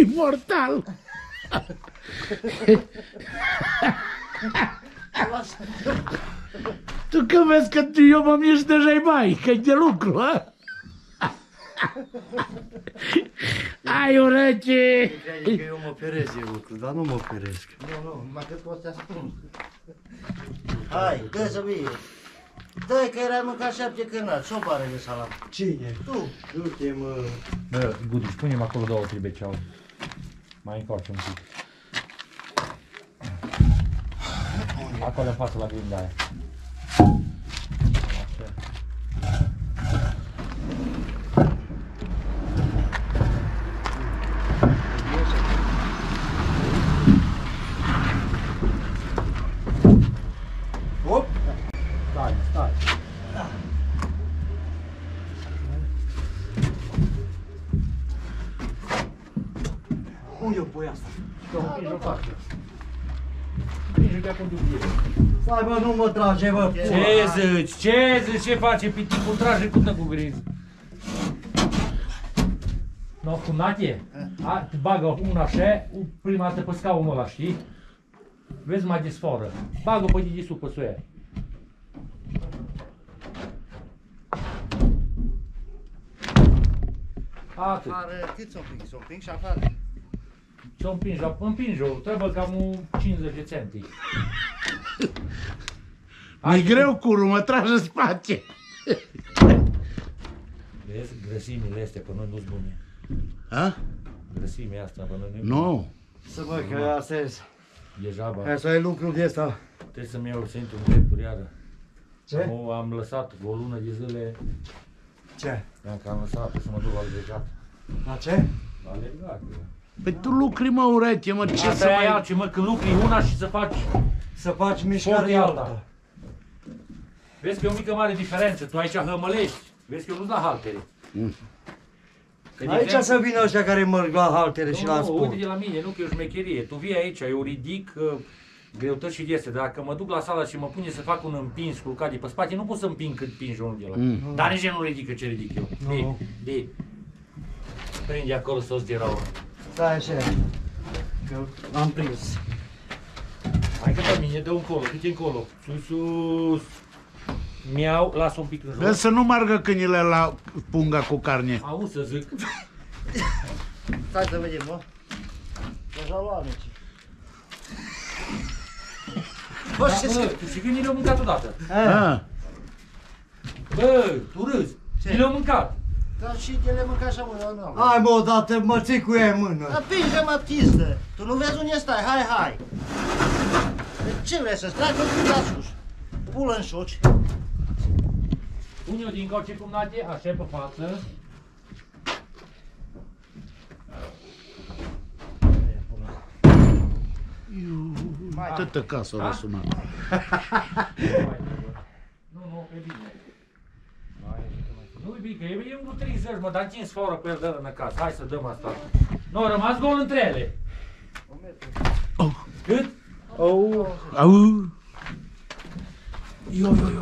E mortal. tu că vezi că tu- eu mă mișc deja mai, că e de lucru, a? <laughs> Ai urece! Crede că eu mă operez de lucru, dar nu mă operesc. Nu, nu, numai că poți să te ascund. Hai, dă să vie. dă că era mâncat șapte cârnați, și o bară de salam. Cine? Tu, Du-te, mă. Bă, Gudiș, punem acolo două tribeceau. Mai încoace un pic. Acolo în față la grinda aia. Așa. Hop! Stai, stai. Unde o pui asta? Că împingi o față. Împingi pe acum de Stai, bă, nu mă trage, bă. Ce zici? Ce zici? Ce face piticul? Trage cu cu griz. No, cu natie? A, te bagă una așa, u- prima dată pe scaunul ăla, știi? Vezi mai de sforă. Bagă pe de sus pe soia. Atât. afară, cât s-o împing? S-o împing și afară. Ce-o împingi? la- Împingi-o, trebuie cam un 50 de centi. Mai greu curul, mă trage în spate. Vezi, grăsimile astea pe noi nu-s bune. A? Grăsimea asta pe noi nu Nu. Să văd că asta e. Degeaba. Hai să ai lucru de asta. Trebuie să-mi iau centru în drepturi iară. Ce? Nu, am lăsat o lună de zile, Ce? am cam lăsat să mă duc la legat. La ce? La legat. Păi tu lucri, mă, ureche, mă, ce Ce să să mai... mai... altce, mă, când lucri una și să faci... Să faci mișcare Sport e alta. alta. Vezi că e o mică mare diferență, tu aici hămălești. Vezi că eu nu-s la haltere. Mm. Că de Aici exemplu- să vină ăștia care merg la haltere și nu, la nu, sport. uite de la mine, nu că e o șmecherie. Tu vii aici, eu ridic uh, greutăți și de Dacă mă duc la sală și mă pune să fac un împins culcat de pe spate, nu pot să împing cât pingi unul de la. Mm. Dar nici el nu ridică ce ridic eu. Nu. De, de, prinde acolo sos de rău. Stai așa. Că am prins. Hai că pe mine, dă încolo, cât e încolo. Sus, sus. Miau, lasă un pic în jos. Vezi să nu margă câinile la punga cu carne. Auzi să zic. <laughs> Stai să vedem, mă. Deja lua amici. Bă, Da, ce bă, să... tu și când ni le-au mâncat odată. A, Bă, tu râzi. Ce? Ni le-au mâncat. Dar și de le mânca așa, mă, eu nu. Hai mă, odată, mă ții cu ea în mână. Apinge mă tizdă. Tu nu vezi unde stai, hai, hai. De ce vrei să stai? Că la sus. Pulă în șoci. Pune-o din coace cum nate, așa pe față. Tătă casă o sunat. <laughs> Nu, nu, e bine. Nu e bine, că e un 30, mă, dar 5 fără pe el dă în casă. Hai să dăm asta. Nu, a rămas gol între ele. Cât? Au!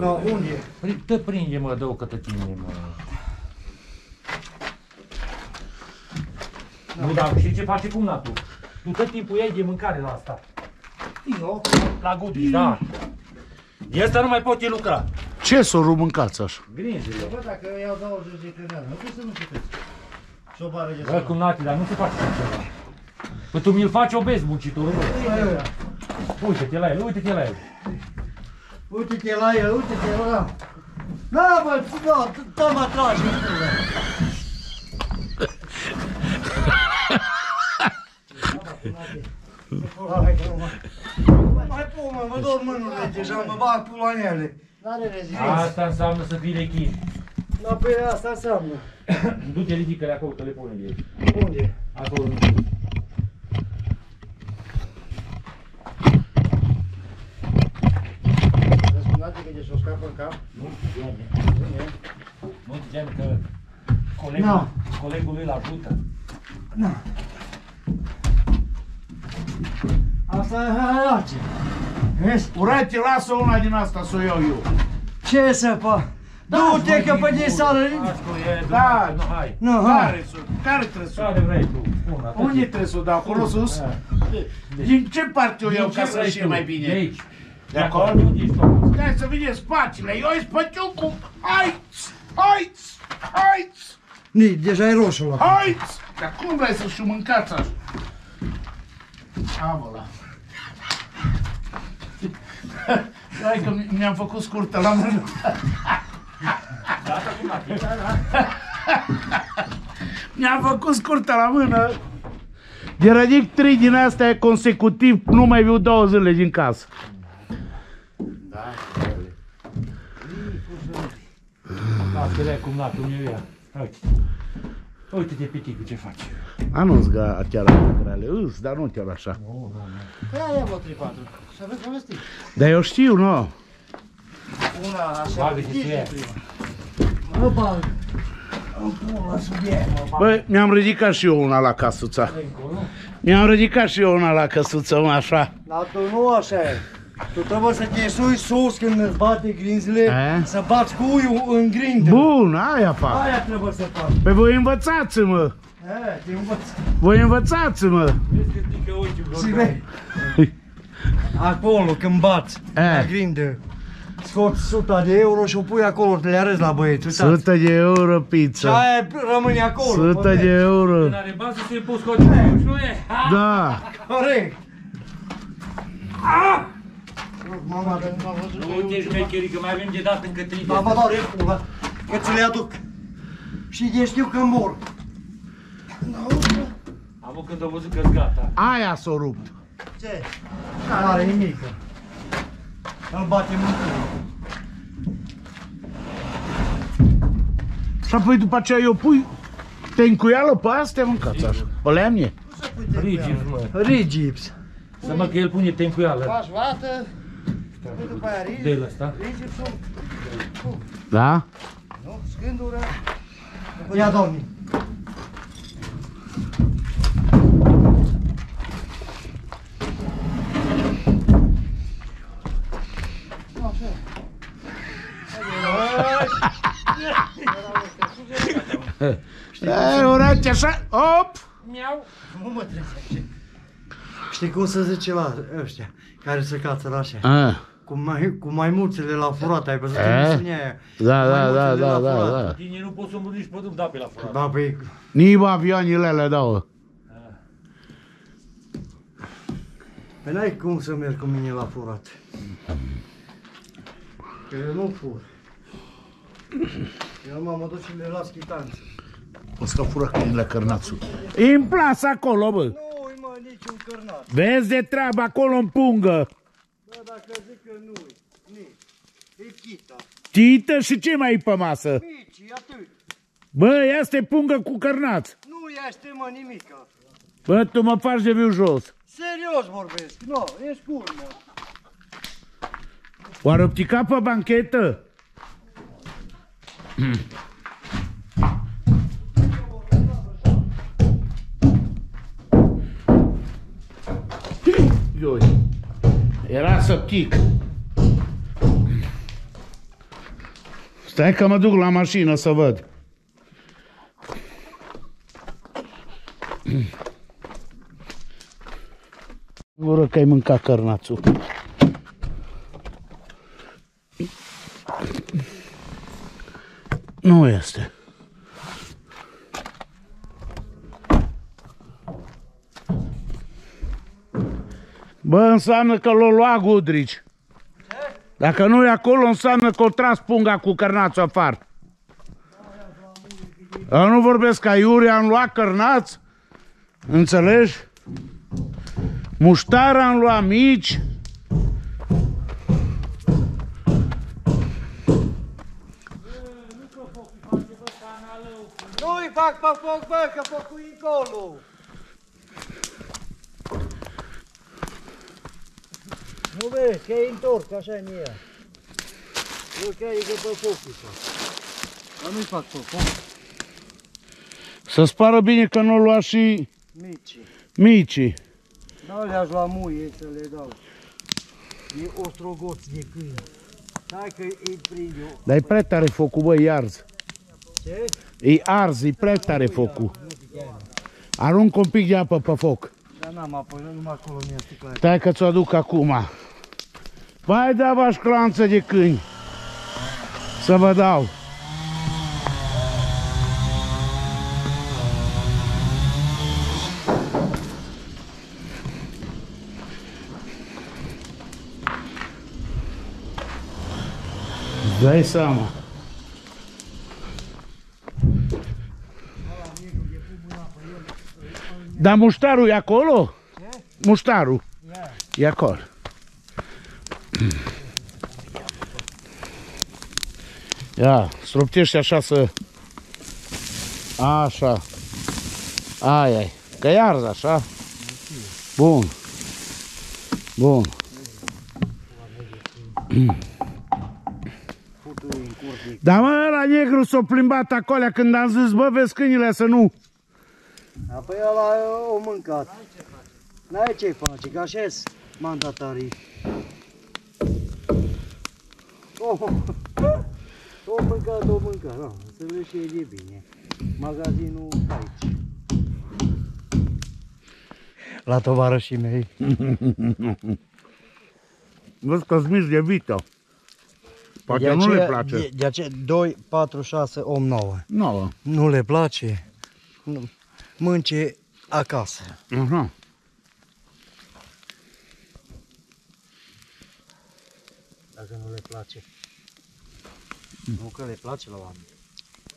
Da, unde e? Pri- Te prinde, mă, dă-o cătătine, mă. Nu, dar știi ce face cum tu? Tu tot timpul iei de mâncare la asta. Eu? La Goodies, da. De asta nu mai poate lucra. Ce să o mâncați așa? Grinzile. Bă, dacă iau 20 de câneală, nu trebuie să nu puteți. Și o bară de Bă, sală. cum nati, dar nu se face așa ceva. Păi tu mi-l faci obez, muncitorul, bă. Uite-te la el, uite-te la el. Uite-te la el, uite-te la el. Da, bă, da, da, mă tragi în pula. <laughs> Hai, că nu mai- Mai pun, mă, mă dor mânurile deja, mă bag pula în ele. N-are rezistență. Asta înseamnă să fii lechit. Da, pe asta înseamnă. Du-te, ridică-le acolo, telefonul ei. Unde? Acolo, în sus. Răspundați că de să o scapă în cap. Nu, Doamne. Nu ziceam că colegul, Na. colegul lui îl ajută. Asta e harace. Vezi? Urate, lasă una din asta să o iau eu. Ce să fac? Du-te că pe din sală. Asta e, Da. nu, hai. Nu, hai. Care, să, care trebuie să Care vrei tu? Spun, atât. Unde trebuie să o dau? Acolo sus? Da. Din ce parte o iau Din ca ce să vrei știe tu? mai De bine? aici. De acolo? Unde ești tu? Stai să vine spațiile. Eu îi spăciu cu... Haiți! Haiți! Haiți! Ni, deja e roșu la. Haiți! Dar cum vrei să-și mâncați așa? Avola. Hai că mi- mi-am făcut scurtă la mână. Gata cu nati. Mi-am făcut scurtă la mână. De ridic trei din astea consecutiv, nu mai viu două zile din casă. Lasă-le cum nati, cum e ea. Uite. Uite-te piticul ce face. A, nu-ți ga chiar așa grele, îs, dar nu chiar așa. Păi aia vă 3-4. Și aveți povestit. Dar eu știu, nu? Una așa. Bagă-te știți cu ea. prima. Mă bag. În pula sub ea. Băi, mi-am ridicat și eu una la casuța. Mi-am ridicat și eu una la căsuță, mă, așa. Dar tu nu așa e. Tu trebuie să te sui sus când îți bate grinzile, E? să bați cu uiul în grindă. Bun, aia fac. Aia trebuie să faci. Pe voi învățați-mă. E, te învăț. Voi învățați-mă. Vezi că zic că uite, Și vei. Acolo, când bați E. la grindă, scoți 100 de euro și o pui acolo, te le arăți la băieți, uitați. 100 de euro Și pizza. aia rămâne acolo. 100 de euro. Nu are bani să se pus cu și nu e. Ha! Da. Corect. Mama, Că nu am văzut că Nu eu- te șmecherii, că mai avem de dat încă 3 de mama doare pula, că ți le aduc. Și de știu că mor. Am când au văzut că-s gata. Aia s-a rupt. Ce? Nu are nimic. Îl bate mâncul. Și apoi după aceea eu pui te încuială pe astea, mâncați așa. O lemne. Nu se pui de Rigips, mă. Rigips. Să mă că el pune tencuială. Faci vată, pui după aia De rizi, ăsta. rigipsul, Da? nu? Scândură. Ia, domni. E, urați așa, op! Nu mă trece. Știi cum se zice la ăștia care se cață la așa? A, Cu, mai, cu maimuțele la furat, ai văzut E? emisiunea aia? da, da, da, Maimuțele da, la da, furat. da. Tine nu poți să îmbuni nici pe drum, da pe la furat. Da, păi, Nici avioanele le dau. păi n-ai cum să merg cu mine la furat. Că eu nu fur. Eu mă duc și le las chitanță. O să fură câinile cărnațul. În plasă acolo, bă. Nu-i mă niciun cărnat. Vezi de treabă acolo în pungă. Bă, dacă zic că nu-i, nici. E chita. Tită și ce mai e pe masă? Mici, atât. Bă, ia să te pungă cu cărnați. Nu este, mă, nimica. Bă, tu mă faci de viu jos. Serios vorbesc. Nu, e scurt, mă. Oare ptica pe banchetă? Ioi. Era săptic. Stai că mă duc la mașină să văd. Ură că ai mâncat cărnațul. Nu este. Bă, înseamnă că l-a luat Gudrici. Dacă nu e acolo, înseamnă că o tras punga cu cărnațul afară. Eu nu vorbesc ca Iuri, am luat cărnați, înțelegi? Muștar am luat mici, Nu-i fac pe foc, bă, că focul e Nu vezi, că e întorc, așa e ea. Eu chiar e că pe focul ăsta. Dar nu-i fac pe foc, să spară bine că nu o lua și mici. micii. Da, le-aș lua muie să le dau. E ostrogoț de câine. Hai că îi prind eu. Dar e prea tare focul, bă, e ars. Ce? E ars, e prea tare focul. Arunc un pic de apă pe foc. Dar n-am apă, numai acolo mi-e sticla. Stai că ți-o aduc acum. Vai da vaș clanță de câini. Să vă dau. Îți Dai seama. Dar muștarul e acolo? Muștarul. E acolo. Ia, stroptește așa să... Așa. Ai, ai. Că e ars așa. Bun. Bun. Futul e în curte. Dar mă, ăla negru s-a plimbat acolo când am zis, bă, vezi câinile să nu... Apoi ăla o mâncat. N-ai ce face, că așa mandatarii. Oh, o mâncat, o mâncat, da, să vezi și e de bine. Magazinul aici. La tovarășii mei. <laughs> Vezi că mici de vită. Poate nu le place. De, de aceea 2, 4, 6, 8, 9. Nouă. Nu le place. Nu. Mânce acasă. Aha. Dacă nu le place. Nu că le place la oameni.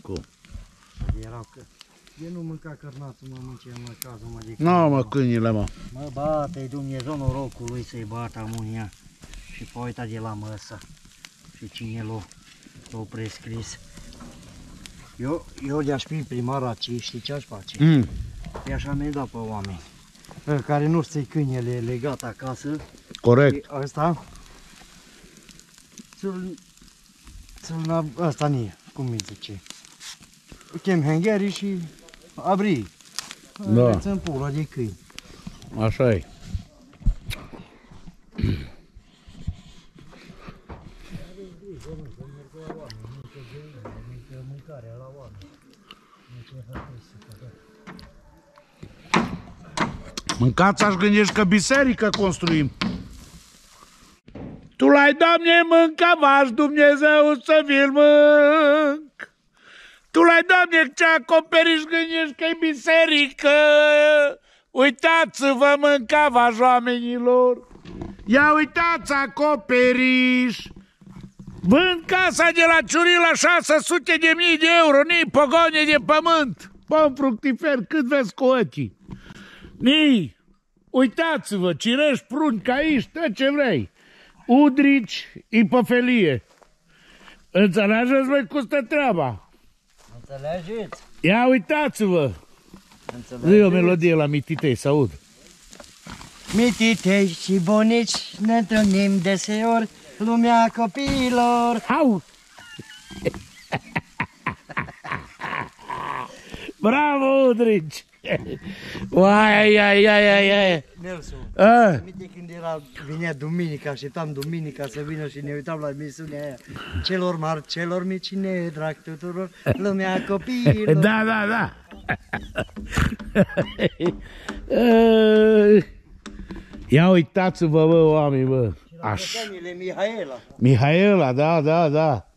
Cum? Erau că... Eu nu mânca cărnatul, mă mâncea în cazul mă de Nu, mă, câinile, mă. Mă bate Dumnezeu norocului să-i bată amunia și poita de la măsă și cine l-a l-a prescris. Eu, eu de-aș fi primar aici, știi ce aș face? Mm. I-aș amenda pe oameni ă, care nu ți câinele legat acasă, Corect. și ăsta, ți-l, ți-l, ăsta nie, cum îi zice, chem hengeri și abri. Da. Aveți în pula de câini. Așa e. Mâncați aș gândești că biserică construim. Tu l-ai, Doamne, mânca vaș Dumnezeu să vi-l mânc. Tu l-ai, Doamne, ce acoperiș gândești că e biserică. Uitați-vă mânca vaș oamenilor. Ia uitați acoperiș. Vând casa de la Ciurila 600 de mii de euro, ni pogone de pământ. Pom fructifer, cât vezi cu ochii. Ni, uitați-vă, cirești, prunci, aici, tot ce vrei. Udrici, ipofelie. Înțelegeți, voi, cum stă treaba? Înțelegeți? Ia uitați-vă! Înțelegeți? Zi o melodie la mititei, să aud. Mititei și bunici ne întâlnim deseori Lumea copiilor Au! Bravo, Udrici! <laughs> Uai, ai, ai, ai, ai! Nelson, A, aminte când era, vinea duminica, așteptam duminica să vină și ne uitam la emisiunea aia Celor mari, celor mici, ne drag tuturor, lumea copiilor <laughs> da, da, da! <laughs> Ai. Ia uitați-vă, bă, oameni, bă! Așa. Desenile Mihaela Mihaela, da, da, da.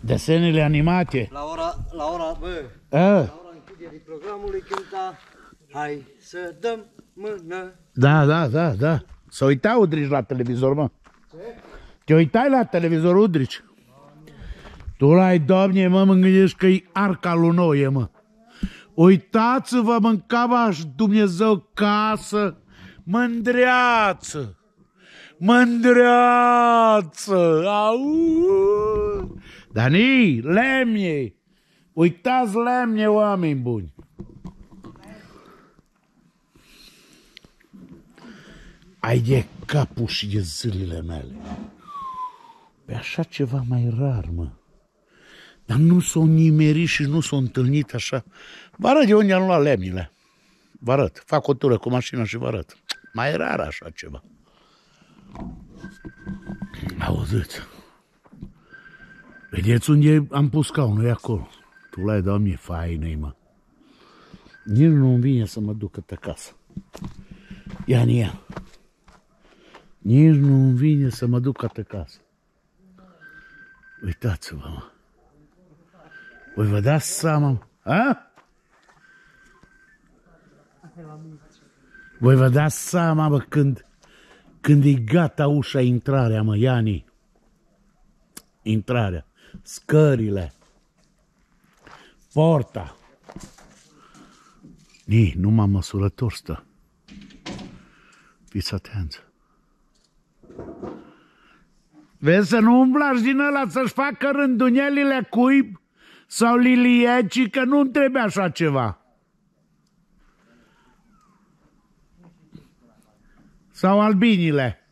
Desenele animate. La ora, la ora, bă, A, la ora închiderii programului cânta Hai să dăm mână da, da, da, da. Să uita Udrici la televizor, mă. Te uitai la televizor, Udrici? Tu l-ai, doamne, mă, mă gândești că e arca lui Noe, mă. Uitați-vă, mâncavaș Dumnezeu casă, mândreață, mândreață, au! Dani, lemne, uitați lemne, oameni buni. Ai de capul și de zilele mele. Pe așa ceva mai rar, mă. Dar nu s-o nimerit și nu s-o întâlnit așa. Vă arăt de unde am luat lemnile. Vă arăt. Fac o tură cu mașina și vă arăt. Mai rar așa ceva. Auziți. Vedeți unde am pus scaunul, e acolo. Tu l-ai dat mie faină mă. Nici nu-mi vine să mă duc către casă. Ia în ea. Nici nu-mi vine să mă duc către casă. Uitați-vă, mă. Voi vă dați seama, a? Voi vă dați seama, mă, când, când e gata ușa intrarea, mă, Iani. Intrarea. Scările. Porta. Ni, numai măsurător stă. Fiți atenți. Vezi să nu umblați din ăla să-și facă rândunelile cuib sau lilieci, că nu trebuie așa ceva. Sau albinile.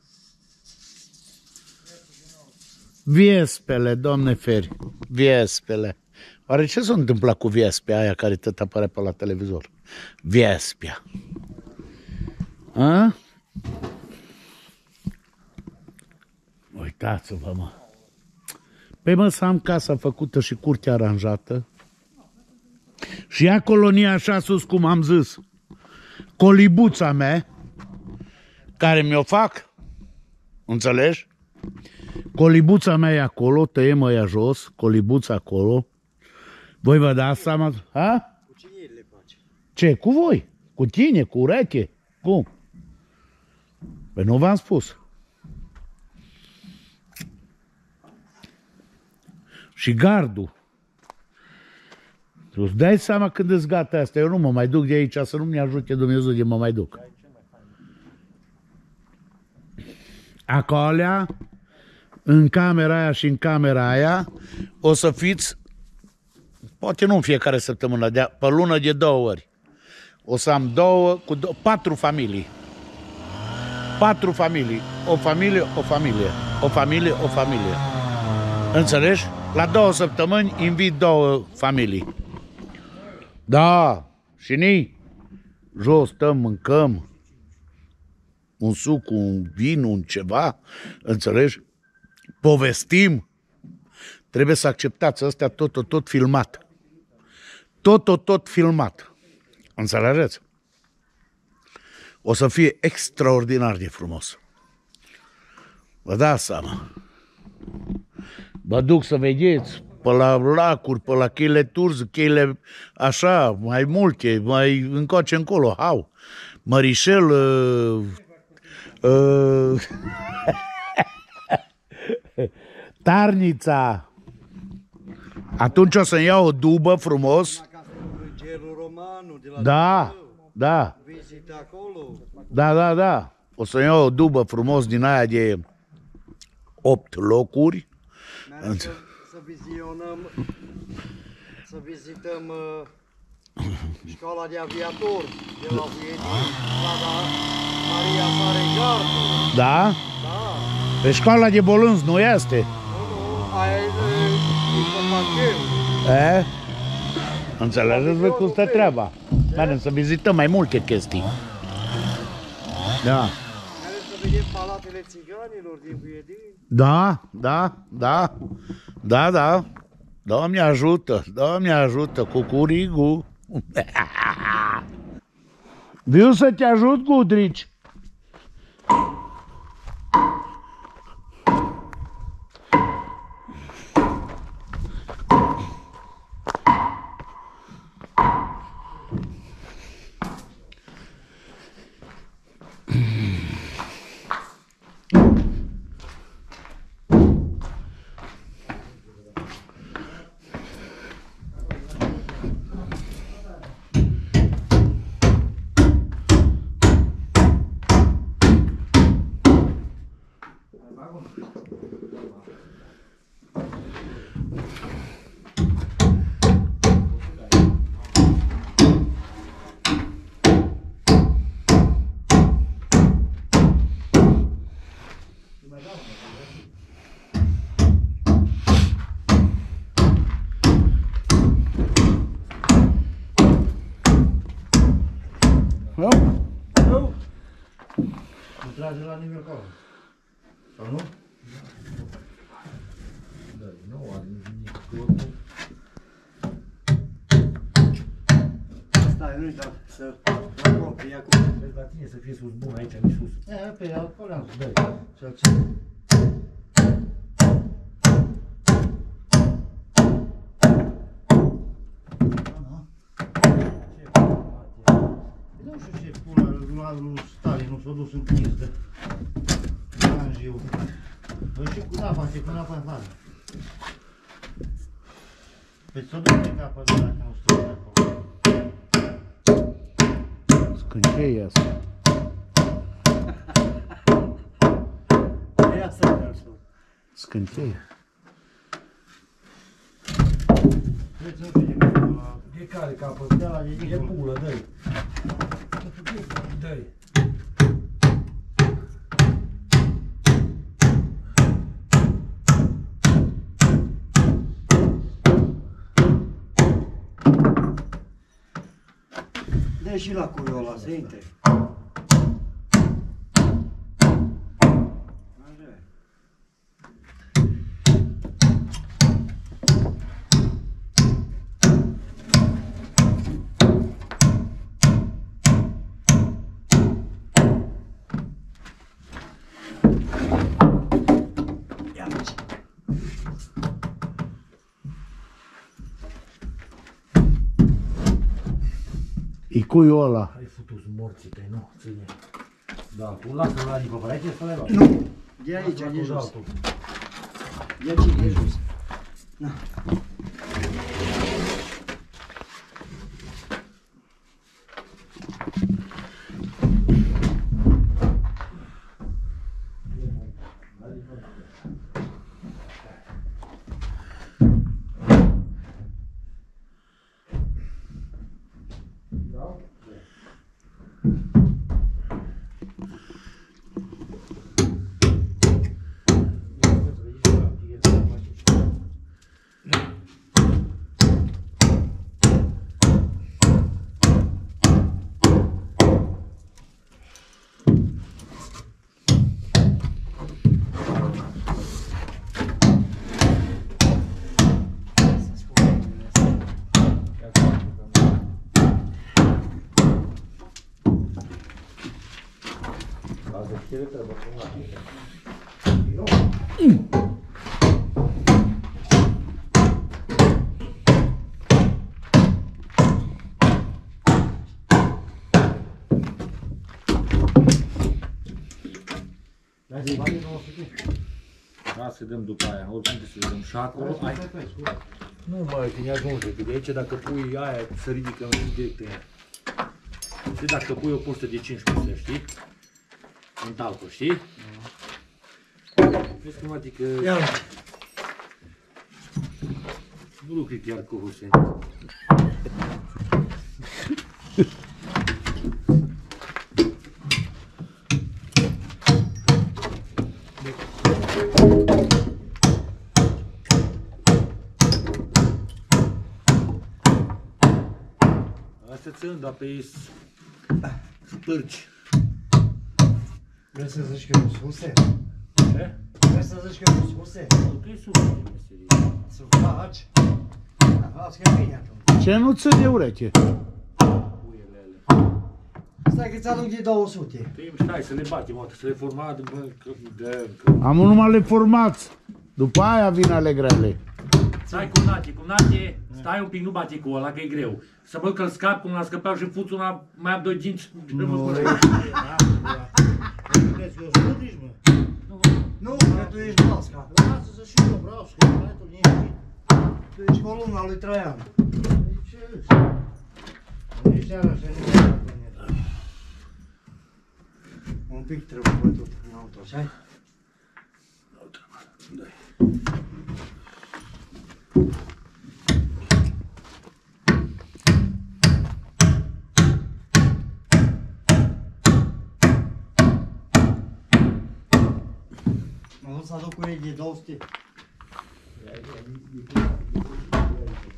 Viespele, domne feri, viespele. Oare ce s-a întâmplat cu viespea aia care tot apare pe la televizor? Viespea. A? Uitați-vă, mă. Pe mă să am casa făcută și curtea aranjată. Și ia colonia așa sus cum am zis. Colibuța mea, care mi-o fac, înțelegi? Colibuța mea e acolo, tăiem ăia jos, colibuța acolo. Voi vă dați seama? Ha? Cu cine le face? Ce? Cu voi? Cu tine? Cu ureche? Cum? Păi nu v-am spus. Și gardul. Tu îți dai seama când îți gata asta. Eu nu mă mai duc de aici, să nu-mi ajute Dumnezeu de mă mai duc. Acolo, în camera aia și în camera aia, o să fiți, poate nu în fiecare săptămână, de, pe lună de două ori. O să am două, cu două, patru familii. Patru familii. O familie, o familie. O familie, o familie. Înțelegi? La două săptămâni invit două familii. Da, și ni. Jos stăm, mâncăm un suc, un vin, un ceva, înțelegi? Povestim. Trebuie să acceptați astea tot, tot, tot filmat. Tot, tot, tot filmat. Înțelegeți? O să fie extraordinar de frumos. Vă dați seama. Vă duc să vedeți pe la lacuri, pe la cheile turz, cheile așa, mai multe, mai încoace încolo, hau. Mărișel, uh, uh, <laughs> Tarnița. Atunci o să-mi iau o dubă frumos. Acasă cu Gerul Romanu de la Da, Dumnezeu. da, Vizită acolo. da, da, da. O să iau o dubă frumos din aia de opt locuri. Mi-a arătat- vizionăm, să vizităm uh, școala de aviator de la Vietnam, strada Maria Sare Gardu. Da? Da, Pe școala de bolânzi nu este? nu, nu, aia e uh, informativ. E? Înțelegeți voi cum stă treaba? Mergem să vizităm mai multe chestii. Da. Care să vedem palatele țiganilor din Vietnam. Da, da, da, da, da. Doamne ajută, Doamne ajută, cucurigu. Viu să te ajut, Gudrici. Trage la nimic acolo. Sau nu? Stai, nu uita să apropii acum. Vezi la tine să fie sus bun aici, nu sus. E, pe acolo am zis. Dă-i. Să-l țin. Nu știu ce pula la lui Stalin, nu s-a dus în pizdă. Anjiu. Păi și cu apa, ce cu apa afară. Păi s-a dus pe capăt de dacă nu stă acolo. Scânceie asta. Ia să mergi. Scânceie. Vreți să vedem la... E care capăt? De la de E dincolo. pulă, dă-i. Dă-i. Și la cuiul ăla, să intre. E cuiul ăla. Ai futus morții tăi, nu? Ține. Da, tu lasă-l la nică, aici să le luat. Nu, de aici, Lasă-l de cu jos. altul. De aici, de jos. Lasă să dăm după aia, oricum trebuie să dăm și acolo. Ai, nu mai, că ne ajunge, că de aici dacă pui aia, se ridică în direct în ea. Și dacă pui o postă de 5 puse, știi? În talpă, știi? Vezi cum adică... Ia uite. Nu lucri chiar cu Hussein. Asta țin, dar pe spârci. Vrei să zici că nu spuse? Ce? Vrei să zici că nu spuse? Nu, că e sus de meserie. Să faci? Faci că e bine atunci. Ce nu ține ureche? Puiele alea. Stai că ți-aduc de 200. Păi, stai să le batem, mă, să le format, bă, că, de, că... Am numai le formați. După aia vin ale grele. Stai cu nate, cu nate, stai un pic, nu bate cu ăla, că e greu. Să mă că scap cum l-a scăpat și fuțul ăla, mai am doi dinți. Nu, Nu crezi că o să mă zici, mă? Nu, că tu ești masca. Lasă-să și eu vreau să mai tu liniștit. Tu ești columna lui Traian. Ce ești? Nici seara să nu mai Un pic trebuie bătut în auto, așa Mă duc să aduc cu ei de 200.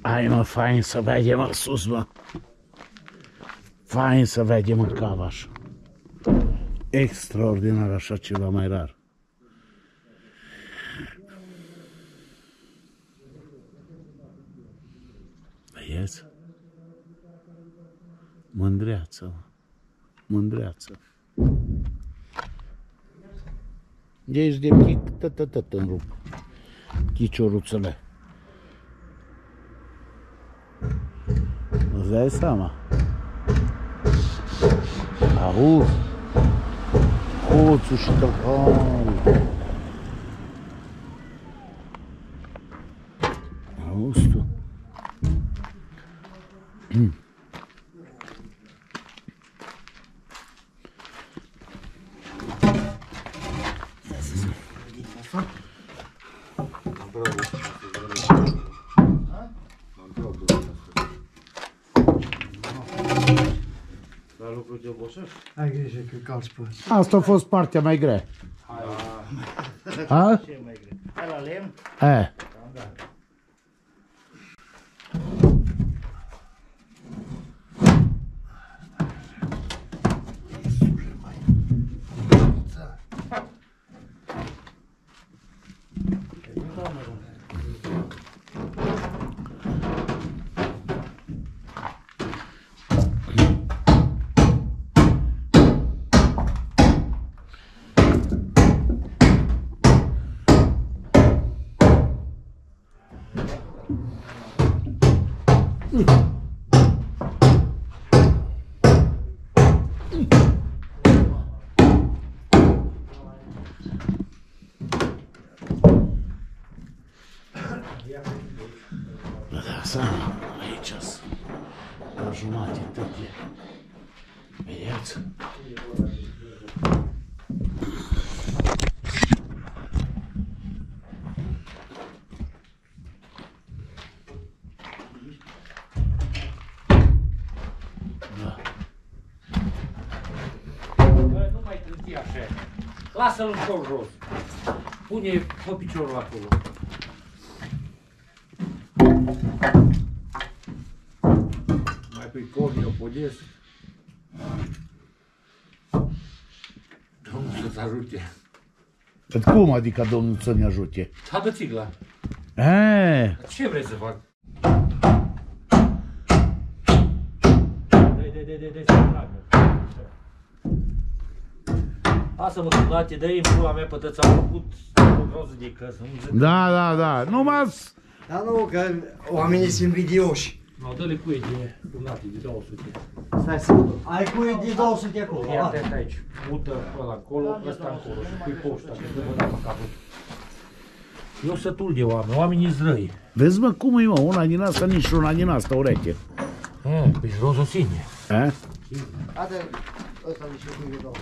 Hai mă, fain să vedem mă, sus mă. Fain să vedem în cavaș. Extraordinar așa ceva mai rar. Vezi? Mândreață, mă. Mândreață. Ești de chic, tătătăt în rup. Chicioruțele. Îți dai seama? Auzi? Hoțul și tălhai. Auzi tu? <clears throat> Asta a fost partea mai grea. A? Ce e mai greu? Hai la lemn? E. Cât cum adică domnul să ne ajute? Adă țigla. E, Ce vrei să fac? Dai, dai, dai, dai, dai, să tragă. Lasă-mă cu late, dă-i în pula mea pe tăți, am făcut o groză de căs. Nu zic. da, da, da. Numai s- Dar nu, că oamenii sunt invidioși. Nu, dă-le cu ei de cu late, de 200. Stai să... Ai cu ei de 200 acolo, Ia da? te aici, mută ăla acolo, ăsta acolo și pui poșta, că dă mă da pe capul. Eu sătul de oameni, oamenii zrăi. Vezi mă cum e mă, una din asta, nici una din asta ureche. E, pe rozosine. E? Haide, ăsta niște cui de două.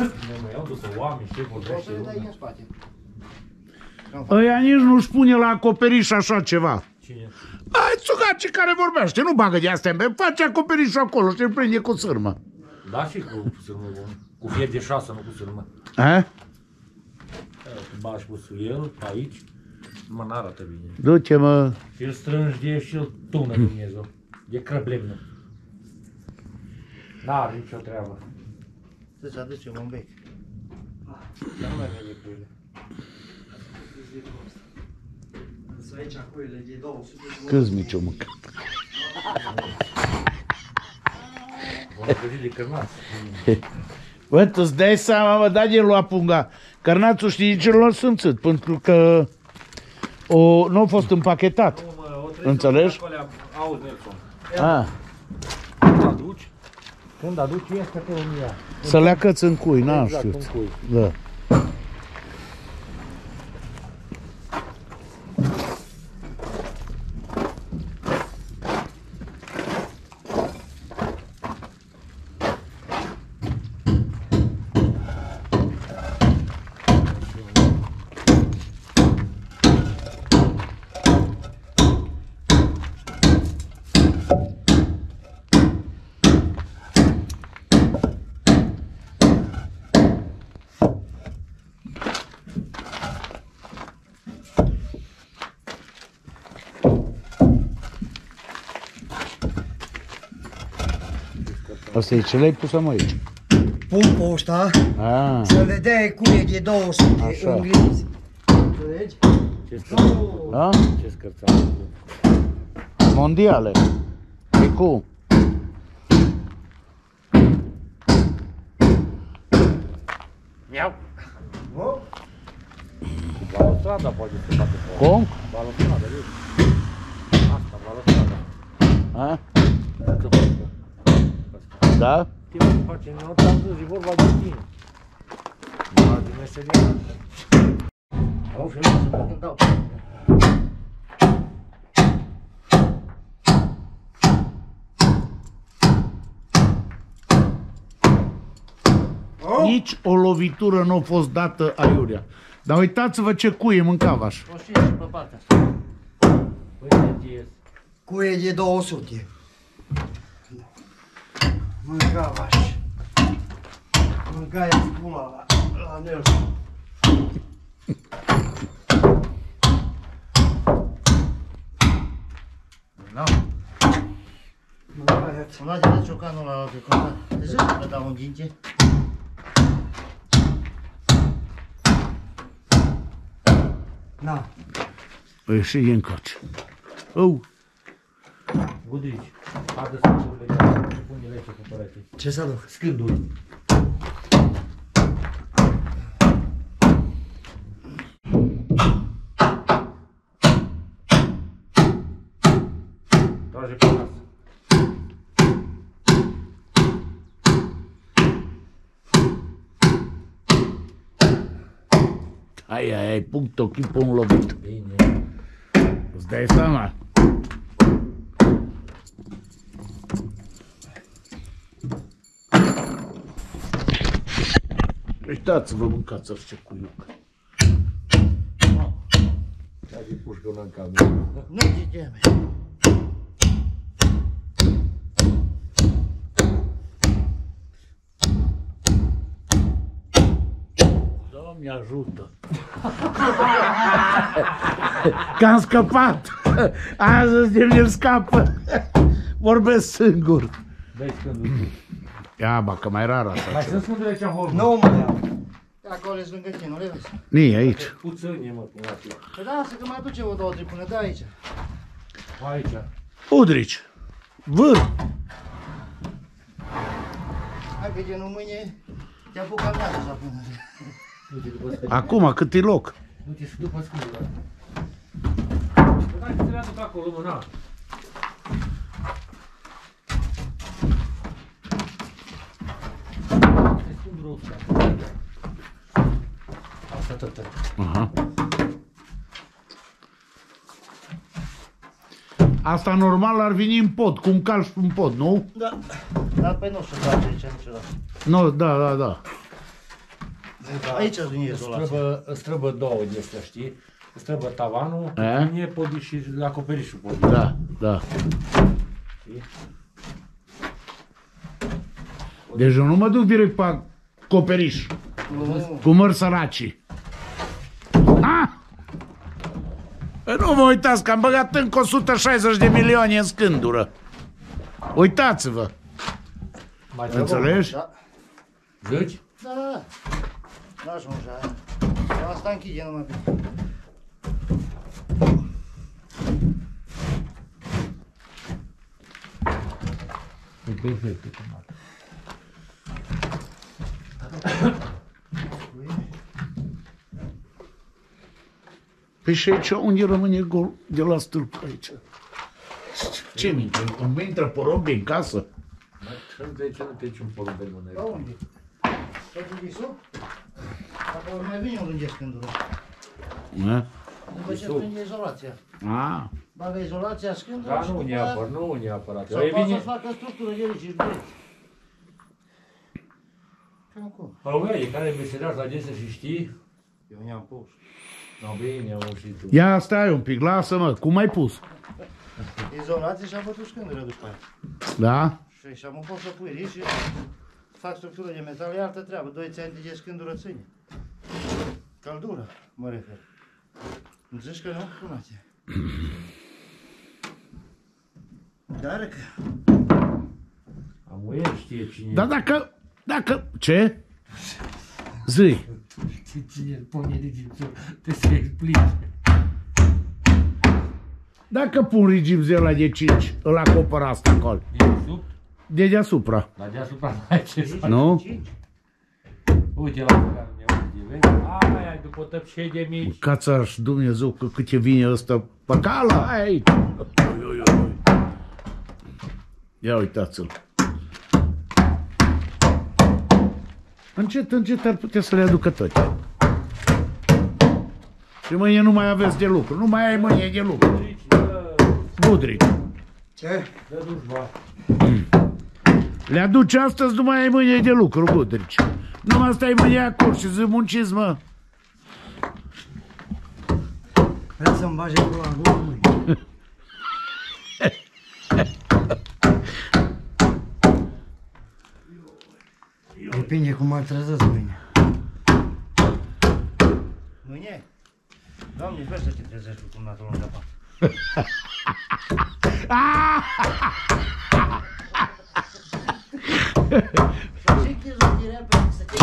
Nu mă iau după oameni, ce O vorbește să le dai lumea. în spate. că Ăia nici nu-și pune la acoperiș așa ceva. Cine? Ai țugace care vorbește, nu bagă de astea, bă, face acoperișul acolo și îl prinde cu sârmă. Da, și cu sârmă bun. Cu fier de șasă, nu cu sârmă. A? Tu bași pusul el, pe aici, mă n-arată bine. Du-te, mă. Și îl strângi de și îl tună Dumnezeu. E crăblemnă. N-are nicio treabă. Să-ți aducem un bec. Dar nu mai vede cu ele. Însă aici cuile de 200 Câți mici o mâncat? Vom gândi de cărnați. Bă, tu îți dai seama, mă, da de lua punga. Cărnațul știi ce l-a simțit, pentru că o, nu a fost împachetat. Înțelegi? Auzi, Nelson. A, Când aduci? Când aduci, este pe omia. să le acăți în cui, n-am Exact, știut. în cui. Da. Asta e ce le-ai pus am aici? Pumpul ăsta, A, să vedea cuie de 200 Așa. în gliți. Înțelegi? Ce scărțau? da? Ce scărțau? Mondiale. E cu? Miau. Oh, Cu balustrada poate să facă pe Cum? Balustrada, vezi? Asta, balustrada. A? Să facă. Da? Tine să face, nu te-am zis, e vorba de tine. Da, de meseria. Au și să mă dau. Nici o lovitură nu a fost dată aiurea. Dar uitați-vă ce cuie mâncavaș. O știi și pe partea asta. Uite, ce cuie de 200. Mâncavaș. Mâncai pula la, la Nelson. Da. Mâncai Am luat de la ciocanul ăla de contat. De zic că dau un ginge. Na, Păi și e încoace. Oh, Gudrici, adă săcurile de astea, și pune lece pe perete. ce să aduc? Scânduri. Trage pe casă. ai, ai, ai, punct ochii pe un lovit. Bine. Îți dai seama? Uitați-vă, mâncați orice cuiuc. Trage pușcă una în cameră. Nu te teme. Doamne ajută! <laughs> Că am scăpat! Azi de mi scapă! Vorbesc singur! Dă-i scânduri. Ia, ba, că mai rar asta. Mai sunt scândurile ce-am holmă. Nu mai am. Acolo e lângă tine, nu le vezi? Nii, aici. Puțânie, mă, cum ar fi. Păi da, să că mai aduce o două, trei până da aici. Aici. Udrici. Vâr. Hai că genul mâine te apucă al mea deja până. Du-te după scânduri. Acum, cât e loc? Du-te și după scânduri. Hai să le aduc acolo, mă, na. Este scândurul ăsta. Asta tot. tot. Aha. Asta normal ar veni în pod, cum calci în pod, nu? Da. Dar pe nu se face aici niciodată. Nu, da, da, da. Aici îți vine izolația. Străbă, străbă două de astea, știi? Îți trebuie tavanul, E? mine podi și la acoperișul podi. Da, da. Deci eu nu mă duc direct pe acoperiș, Nu, cu mări săracii. Nu vă uitați că am băgat încă 160 de milioane în scândură. Uitați-vă, Mai trebuie? înțelegi? Da, Zici? da, da. Lasă mă așa. Asta închide numai pe. E perfect. <coughs> Păi și aici unde rămâne gol de la stâlp aici? Ce mi Îmi intră porumbi în casă? De ce nu te un porumbel La mânerii? unde? Totul visul? Acolo mai vine o lânge scândură. Da? După ce prinde izolația. A, Bagă izolația scândură Da, și nu după neapărat, aia... nu neapărat. Sau E poate bine, să facă structură de aici și de Cam cum? Auzi, care meseriaș la gesă și știi? Eu mi-am pus. No, bine, am și tu. ia stai un pic, lasă-mă, cum ai pus? Izolație și am bătut scândură după aia. Da? Și și am pus să pui aici și fac structură de metal, e altă treabă. 2 cm de scândură ține. Căldură, mă refer. Nu zici că nu? Punați. Dar că Am el știe cine Dar dacă, dacă, ce? Zi. Știi cine îl pune rigipsul, te să explici. Dacă pun rigipsul ăla de 5, îl acopăr asta acolo. E sub, De deasupra. la deasupra <laughs> n-ai ce să Nu? Cinci. Uite la care mi uite, vezi? Aia, după tăpșei de mici. Cațaș, Dumnezeu, că câte vine ăsta pe cală, hai aici. Ui, ui, ui. Ia uitați-l. Încet, încet ar putea să le aducă toate. Și mâine nu mai aveți de lucru. Nu mai ai mâine de lucru. Zici, dă, Budric. Ce? dă dușba. Le aduce astăzi, nu mai ai mâine de lucru, Budrici. Nu mai stai mâine acolo și zi munciți, mă. Vreau să-mi bage cu la gură mâine. Depinde cum mă trezesc mâine. Mâine? Doamne, vezi să te trezești cu cumnatul lângă pat. <laughs> Să zic că să te repede, să te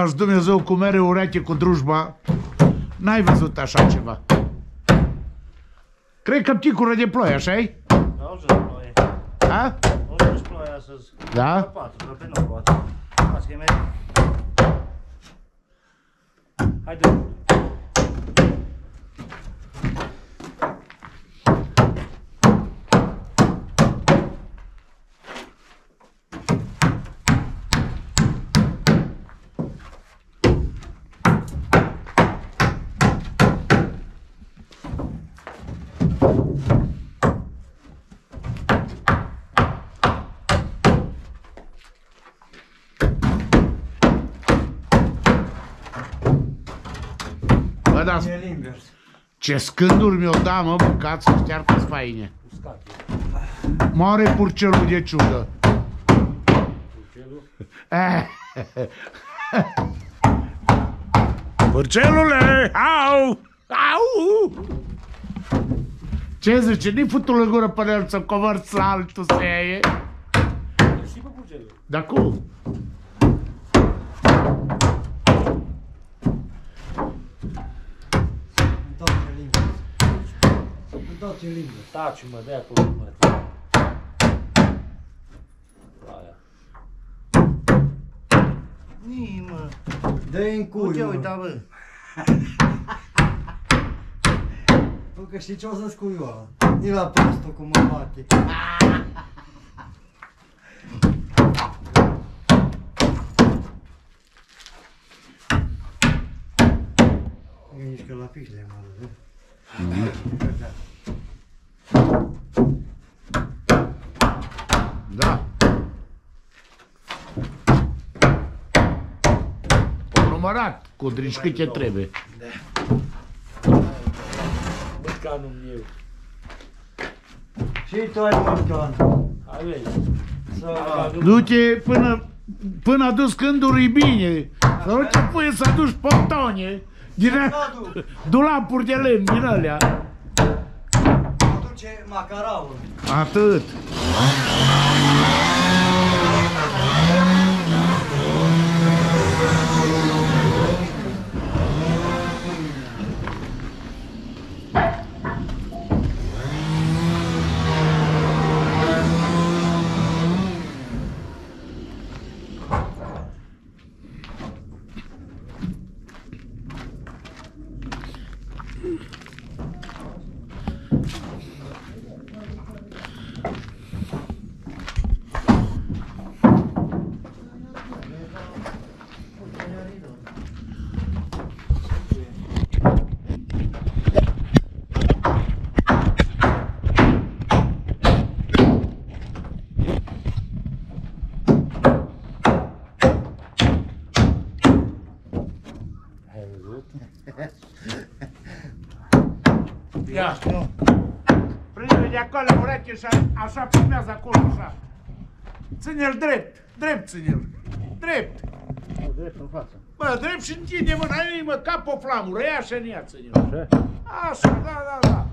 Ca v-aș Dumnezeu cu mere ureche cu drujba, n-ai văzut așa ceva. Cred că pticură de ploaie, așa-i? Auzi, ploaie. Da? Auzi, ploaie astăzi. La Da? patru, la pe nou, poate. Azi că e mereu. Haide. Bă, da, E invers. ce scânduri mi-o da, mă, mâncați să ștearcă faine. Uscat. Moare purcelul de ciudă. Celul. <laughs> Eh. Purcelule, au, au. Ce zice, ni futul în gură până el să convărți altul să iei? Și pe pucelul. Da cum? Întoarce invers. Taci, mă, de acolo, mă. Aia. Nii, mă. Dă-i în cui, Uite, mă. uita, bă. <laughs> Bă, că știi ce o să-ți cui eu ăla? E la prostul cum mă bate. <laughs> pile, mă rog. Da. O numărat cu drici câte trebuie. Mâncanul meu. Și tu ai mâncat. Aveți. Să Du-te până, până a dus cânduri bine. Să nu te pui să aduci potone. Din Adu, dulapuri de lemn din alea. Aduce macaraul. Atât. Ai văzut? Ia. Prinde de acolo ureche și a- așa primează acolo, așa. Ține-l drept, drept ține-l. Drept. Drept în față. Bă, drept și întinde mâna, ei, mă, cap o flamură, ia și în ea ține-l. Așa? Așa, da, da, da.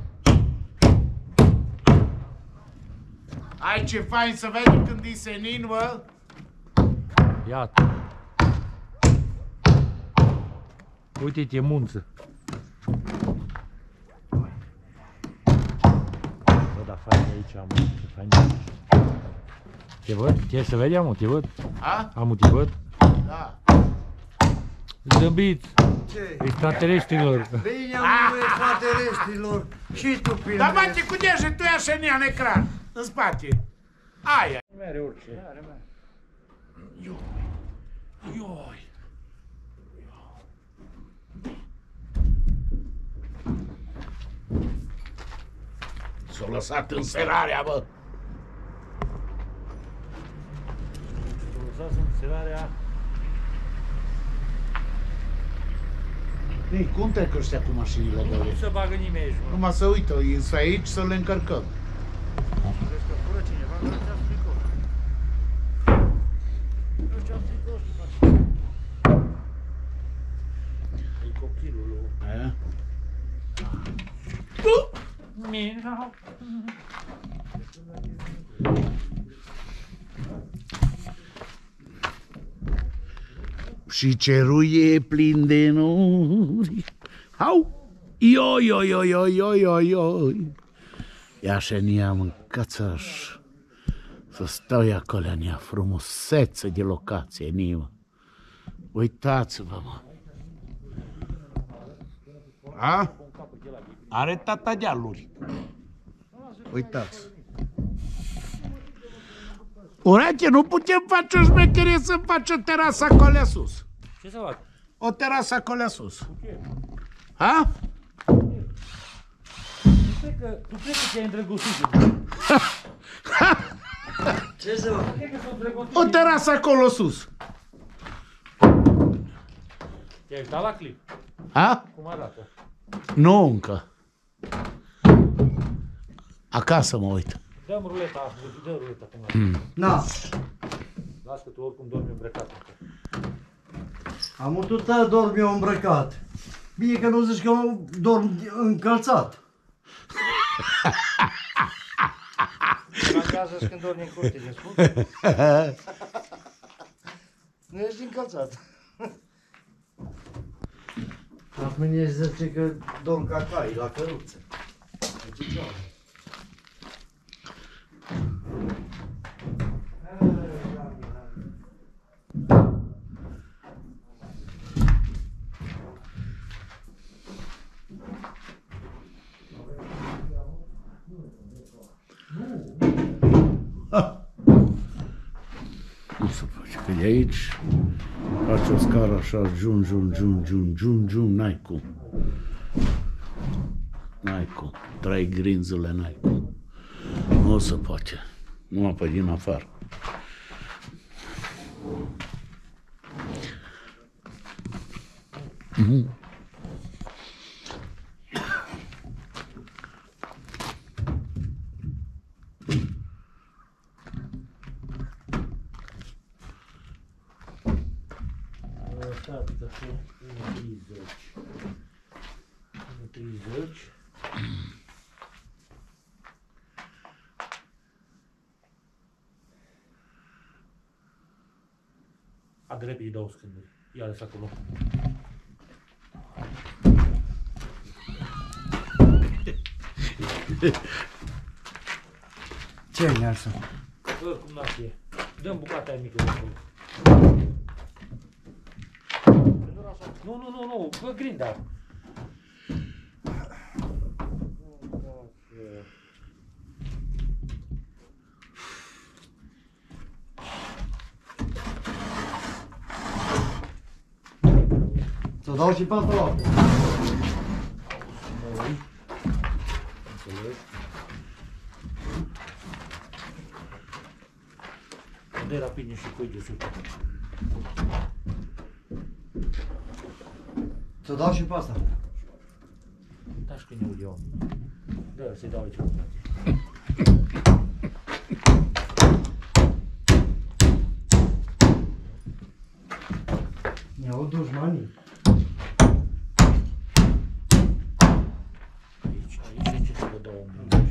Ai ce fain să vezi când e senin, bă? Iată. Uite-te munță. Aici, am ce fain e aici. Te văd? Te să vede, amu, te văd? A? Amu, te văd? Da. Zâmbit, Ce? extraterestrilor. Bine, am extraterestrilor. Și tu, pildă. Dar bate cu degetul ia și în ea în ecran, în spate. Aia. Mere orice. Ioi. Ioi. S-a lăsat înserarea, bă. Lăsați înțelarea. Ei, cum trec ăștia cu mașinile de Nu ore? se bagă nimeni aici, mă. Numai să uită, e să aici să le încărcăm. Crezi că fură cineva? Nu ți-a stricat. Nu ți-a stricat. E copilul lui. E? Mina. Și cerul e plin de nori. Au! Ioi, ioi, ioi, ioi, ioi, ioi, ioi. Ia și în ea mâncațaș. Să stau eu acolo în ea, frumusețe de locație, nimă. Uitați-vă, mă. A? Are tata dealuri. Uitați. Ureche, nu putem face o șmecherie să faci o terasă acolo sus. Ce să fac? O terasă acolo sus. Ha? Tu cred că, tu cred că te-ai îndrăgostit. <laughs> Ce să fac? Cred că s-a îndrăgostit. O terasă acolo sus. Te-ai uitat la clip? Ha? Cum arată? Nu încă. Acasă mă uit. Dăm ruleta, dăm ruleta până la... Na, Las că tu oricum dormi îmbrăcat. am putut dormi eu îmbrăcat. Bine că nu zici că eu dorm încălțat. La casă și când dormi în curte, de spun? <laughs> Nu ești încălțat. La mine zice că dorm ca cai la căruță. Nu se face, că de aici faci o scară așa, jun, jun, jun, jun, jun, jun, n-ai cum. N-ai cum. Trei grinzele, n-ai cum. Nu se poate. Numai pe din afară. Asta să fie 1.30. 1.30. A grăbii două scânduri. Ia-le acolo. Ce e Nelson? Bă, cum n e. Dăm bucata aia mică de acolo. Nu, nu, nu, nu, bă, grinda. Să dau și pantalon. Înțelegi? Unde rapid și cui de sus. Să dau și pe asta. Da, și când ne aud eu. Da, să-i dau aici. Ne aud dușmanii. Aici, aici, ce să vă dau un bun.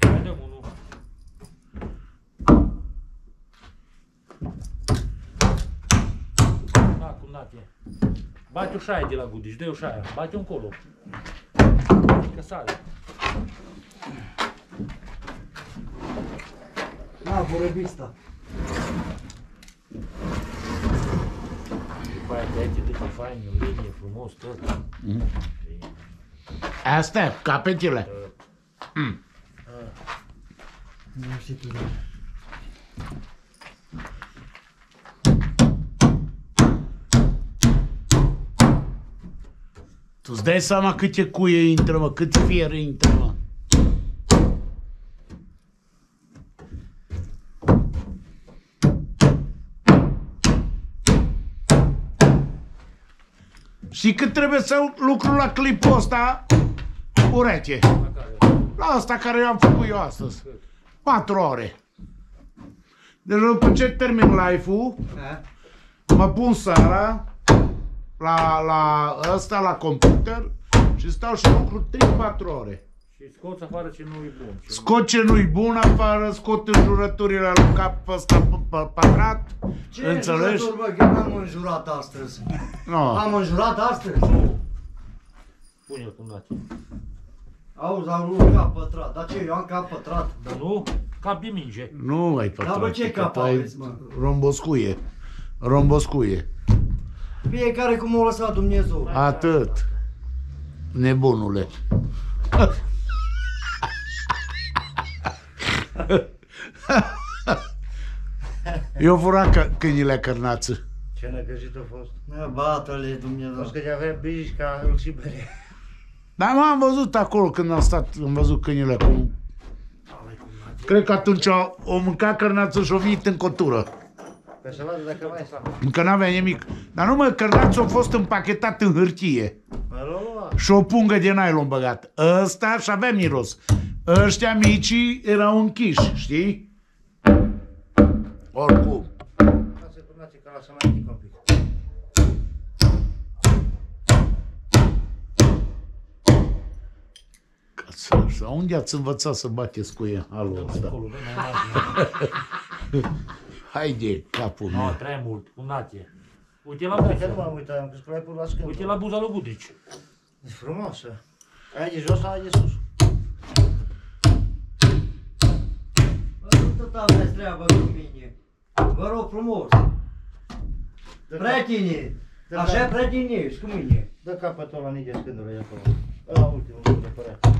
Mai dăm unul. Da, cum dat e. Bate o șaie de la gudiș, dă o șaie, bate un colo. Că sare. Na, vorbista. După aia te ai te duci fain, în linie, frumos, tot. Astea, capetele. Nu știu tu. Tu îți dai seama câte cuie intră, mă, cât fier intră, mă. Și cât trebuie să lucru la clipul ăsta ureche? La asta care am făcut eu astăzi. 4 ore. Deci după ce termin live-ul, mă pun seara la, la ăsta, la computer și stau și lucru 3-4 ore. Și scoți afară ce nu e bun. Ce Scot ce nu-i bun afară, scot înjurăturile lui cap ăsta pe, pe pătrat, Ce înțelegi? înjurături, bă, că n-am înjurat astăzi. No. Am înjurat astăzi? Pune-l cum dați. Auzi, am un cap pătrat. Dar ce, eu am cap pătrat? Dar nu, cap de minge. Nu ai pătrat. bă, ce că cap tu ai aveți, mă? Romboscuie. Romboscuie. Fiecare cum o lăsat Dumnezeu. Atât. Nebunule. Eu fura că, câinile cărnață. Ce năcăjit a fost. Mă, Bată-le A fost Dumnezeu. că de avea bici ca îl și bere. Dar m-am văzut acolo când am stat, am văzut câinile cum... Cred că atunci o, o mânca cărnață și o venit în cotură. Pe să vadă dacă mai slab. Încă n-avea nimic. Dar nu mă, cărnațul a fost împachetat în hârtie. Mă l-a luat. și o pungă de nylon băgat. Ăsta și avea miros. Ăștia micii erau închiși, știi? Oricum. Lasă cum dați că lasă mai mic un pic. Ca să așa. Unde ați învățat să bateți cu ea halul ăsta? <laughs> Acolo, dă mai mare. Haide, capul Nu, meu. prea mult, cum nație. Uite la Că nu buza. m-am uitat, am crezut că l-ai pus la scândul. Uite la buza lui Budici. E frumoasă. Ai de jos sau ai de sus? Bă, nu tot aveți treabă cu mine. Vă rog frumos. Dă Prieteni, Da, așa da. prieteni ești cu mine. Dă capătul ăla nici de scândului acolo. Ăla ultimul cu cumpărat.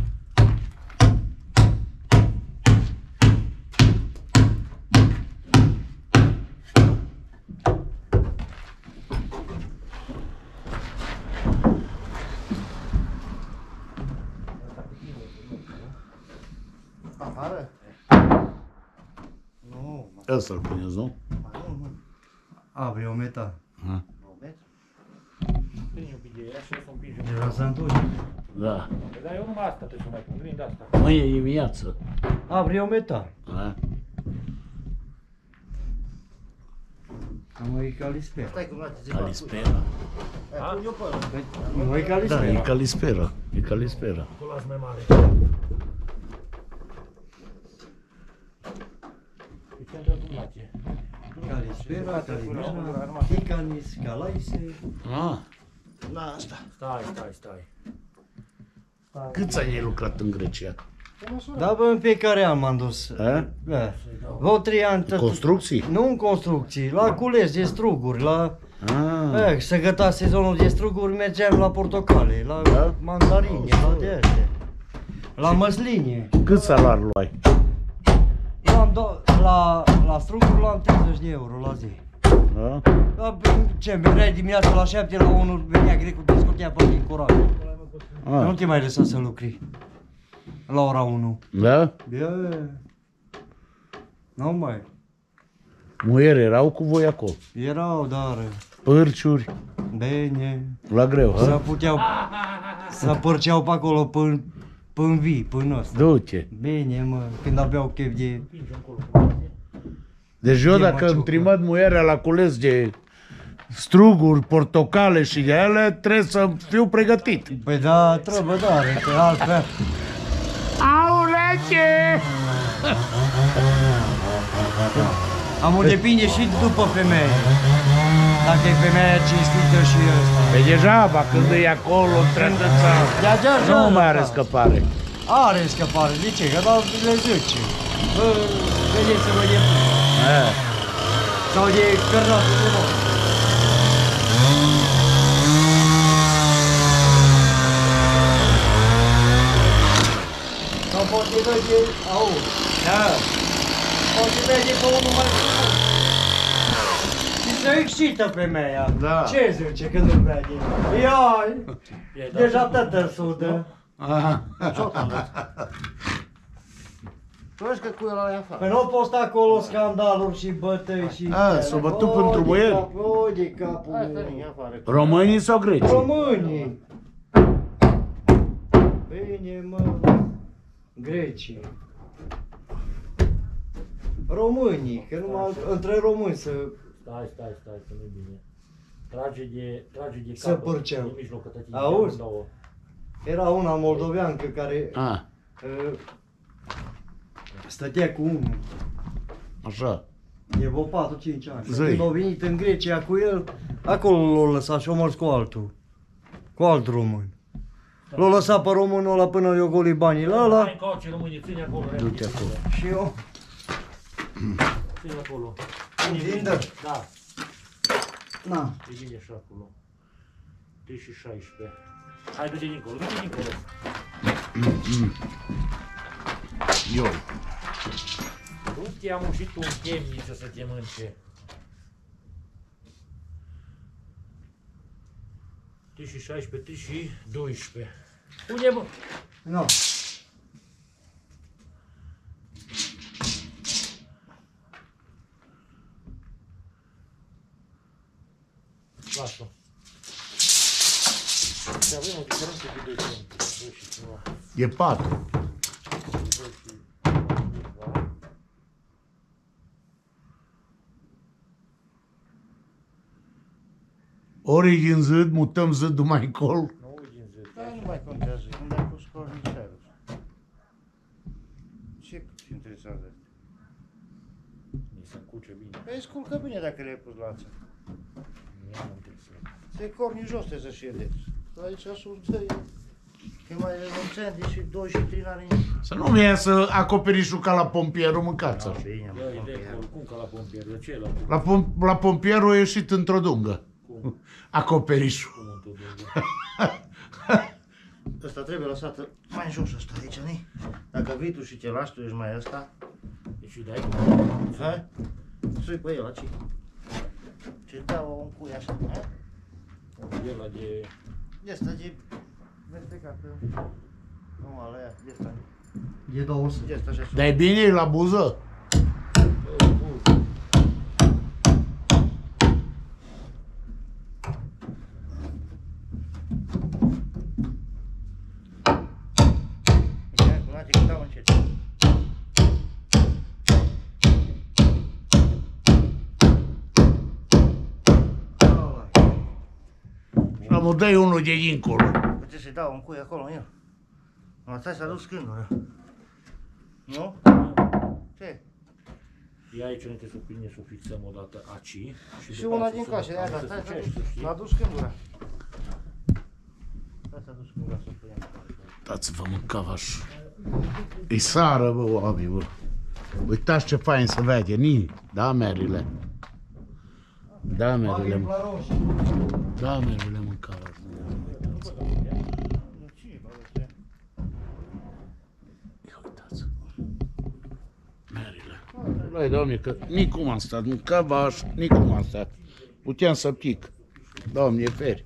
Nu, mă, Ăsta-l puneți, nu? mai nu, nu. Abre o meta. Moment. Prinde un pic de ea și o să împingem. De la Santoși. Da. Dar eu numai asta trebuie să mai pun, prind asta. Mâine dimineață. Abre o meta. Da? Nu e calispera. Stai cum luați, zi Calispera. Pun eu pe ăla. Nu e Da, calispera. e calispera. E calispera. Cu las mai mare. E pentru cum place. Calispera, calimera, Ticanis, Calaise. Ah. Da, asta. Stai, stai, stai. Câți ani ai lucrat în Grecia? Da, bă, în fiecare an m-am dus. A? Da. Vreo trei ani. tot- Construcții? Nu în construcții, la cules de struguri, la... Ah. Eh, să găta sezonul de struguri, mergeam la portocale, la Da? mandarine, la de astea. La măsline. Cât salariu luai? Luam do- la, la struguri luam 30 de euro la zi. Da? Da, ce, veneai dimineața la 7, la 1 venea grecul, te scotea pe din curaj. Nu Ah. te mai lăsa să lucri. La ora 1. Da? Bine. Nu mai. Muieri erau cu voi acolo. Erau, dar... Pârciuri. Bine. La greu, Să ha? puteau... Să părceau pe acolo până, până vii, până ăsta. Du-te. Bine, mă, când aveau chef de... Deci eu E, mă, dacă îmi ciucă. trimit muierea la cules de struguri, portocale și de ele, trebuie să fiu pregătit. Păi da, trebuie, da, că altfel... Aurece! Am depinde și după femeie. Dacă e femeia cinstită și ăsta. Pe degeaba, când e acolo, trebuie să... De aceea, Nu mai are scăpare. Are scăpare, de ce? Că da, le zice. Bă, vedeți să vă de... Eh. Sau de cărnate de mă. Sau poate merge, au, da. Poate merge pe unul mai frumos. Și se excită femeia. Da. Ce zice când îl vede? Iai, E, da. deja tătă sudă. Aha. Tu vezi că cu el la afară. Păi nu pot sta acolo scandaluri și bătăi și... A, s-au bătut O, pentru de boieri? cap- O, de capul Hai, meu. stai, ia afară. Românii sau grecii? Românii. Bine, mă. Grecii. Românii, că numai între români să... Stai, stai, stai, că nu-i bine. Trage de, trage de Să capăt, părceau. din mijloc, că tătii Auzi? două. Era una moldoveancă care A, uh, stătea cu unul. așa. E vreo 4-5 ani. Și Zi. Când au venit în Grecia cu el, acolo l-au lăsat și au mers cu altul. Cu alt român. L-au lăsat pe românul ăla până i-o goli banii la Hai ăla încoace românii, ține acolo. Du-te repede, acolo. și eu... Ține acolo. Lindă? Da, Na. e bine și acolo. 3 și 16. Hai, du-te dincolo, du-te dincolo. Eu. Du-te, am și tu în chemniță să te mânce. 3 și 16, 3 și 12. Pune, mă! Na. Lasă. Și avem o diferență de 2 centi. 2 și ceva. E patru. 2 și ceva. Ori e din zid, mutăm zidul mai încolo. Nu e din zid. Da, nu mai contează, când ai pus cornișerul. Ce ce interesează asta? Mi se încuce bine. Păi sculcă bine dacă le-ai pus lața. Nu am interesat. Se corni jos trebuie să ședeți. Tu aici sus dă Că mai e un centi și 2 și 3 n-are nimic. Să nu mi să acoperișul ca la pompierul, mâncați Da, Bine, mă, Ia idee, pompier. cum, cum ca la pompier, de ce la La, pom- la pompierul a ieșit într-o dungă. Cum? <laughs> Acoperișul. cum în tot Ăsta trebuie lăsată mai în jos ăsta aici, nu Dacă vii tu și te lași, tu ești mai ăsta, Deci dai ha? Sui pe el, aici. Città o un cui aşama. Io la di... Jeste ci... Mestecată. Nu, alea, jeste. E 200. Jeste așa. Dar e bine la buză. Mă dai unul de dincolo. Uite să-i dau un cui acolo în el. Mă stai să aduc scândură. Nu? Ce? E aici înainte să o prinde, să o fixăm o dată aici. Și după una aia din să casă, sunem ia, cam dar să stai să sucește, aduc, știi? să aduc scândura. Stai să aduc scândura să o punem. Dați-vă mâncavaș. E sară, bă, oameni, bă. Uitați ce fain se vede, ni, da, merile. Da, merile, mă. da, merile mâncavaș. Uitați. Ia uitați. Merile. Băi, doamne, că nicum am stat, mâncavaș, nicum am stat. Puteam să pic. Doamne, feri.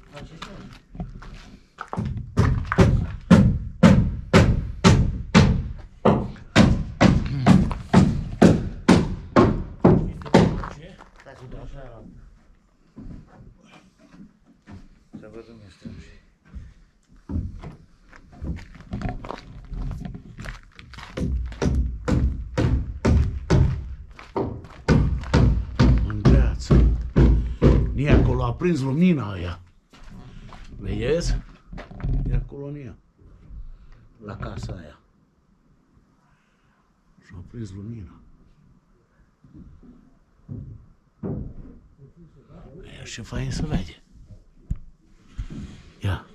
Și prins lumina. Ia ce fain să vede. Ia.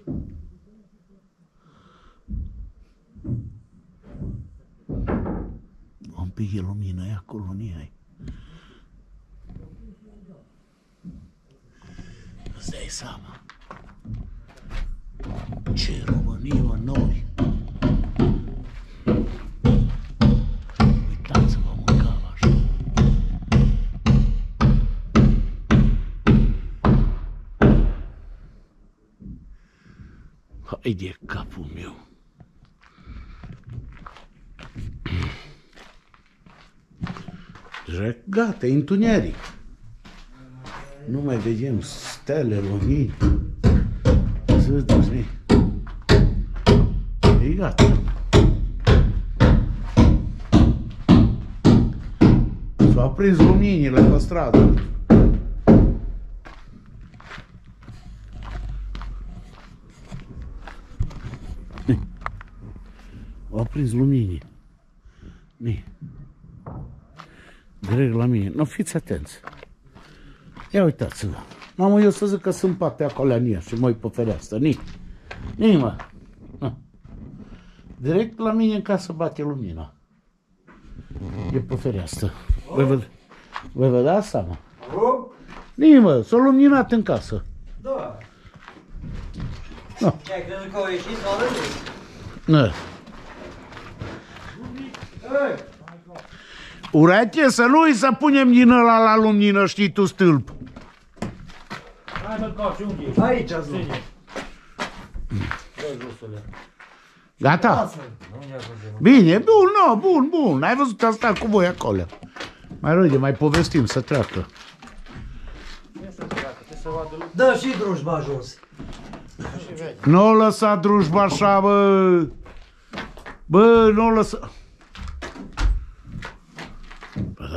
Un pic de lumină, e acolo. Îți dai seama. Hai de capul meu. Deja gata, e întuneric. Nu mai vedem stele, lumini. Zăduri. E gata. S-au aprins luminile pe stradă. Au aprins luminii. Ni. Direct la mine. Nu, fiți atenți. Ia uitați-vă. Mamă, eu să zic că sunt pate acolo în ea și mă uit pe fereastră. Ni. Ni, mă. Na. Direct la mine în casă bate lumina. E pe fereastră. Voi vă, voi vă dați seama? Ni, mă, s-a luminat în casă. Da. Da. Ai crezut că au ieșit sau râs? Na. Urete să nu-i să punem din ăla la lumină, știi tu, stâlp. Hai mă, coace, unde ești? Aici ați luat. Dă jusule. Gata? Unde a fost Bine, bun, no, bun, bun. Ai văzut asta cu voi acolo. Mai râde, mai povestim să treacă. Dă și drujba jos. Nu o lăsa drujba așa, bă. Bă, nu o lăsa.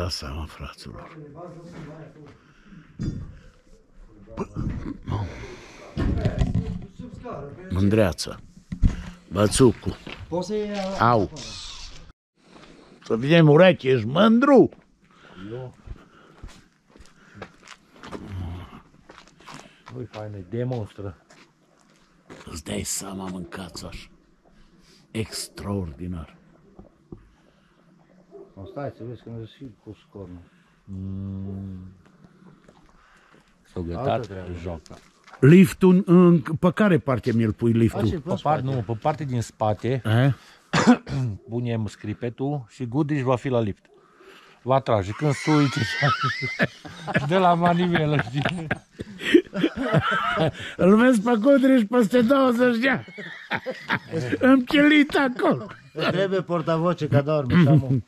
Vă dați seama, fraților. Bă, nu. Mândreață. Bățucu. Poți să iei... Au. Să vedem ureche, ești mândru? Nu-i faină, demonstră. Îți dai seama, mâncați așa. Extraordinar. O, stai să vezi când și cu scornul. S-au Altă gătat, treabă. joacă. Liftul, în, pe care parte mi-l pui liftul? Pe, par, nu, pe partea din spate Eh? <coughs> punem scripetul și Goodrich va fi la lift. Va trage. Când sui, de la manivelă, știi? <laughs> Îl vezi pe Godriș peste 20 de ani. <laughs> Îmi chilit acolo. Îți trebuie portavoce ca dormi, Samu. <laughs>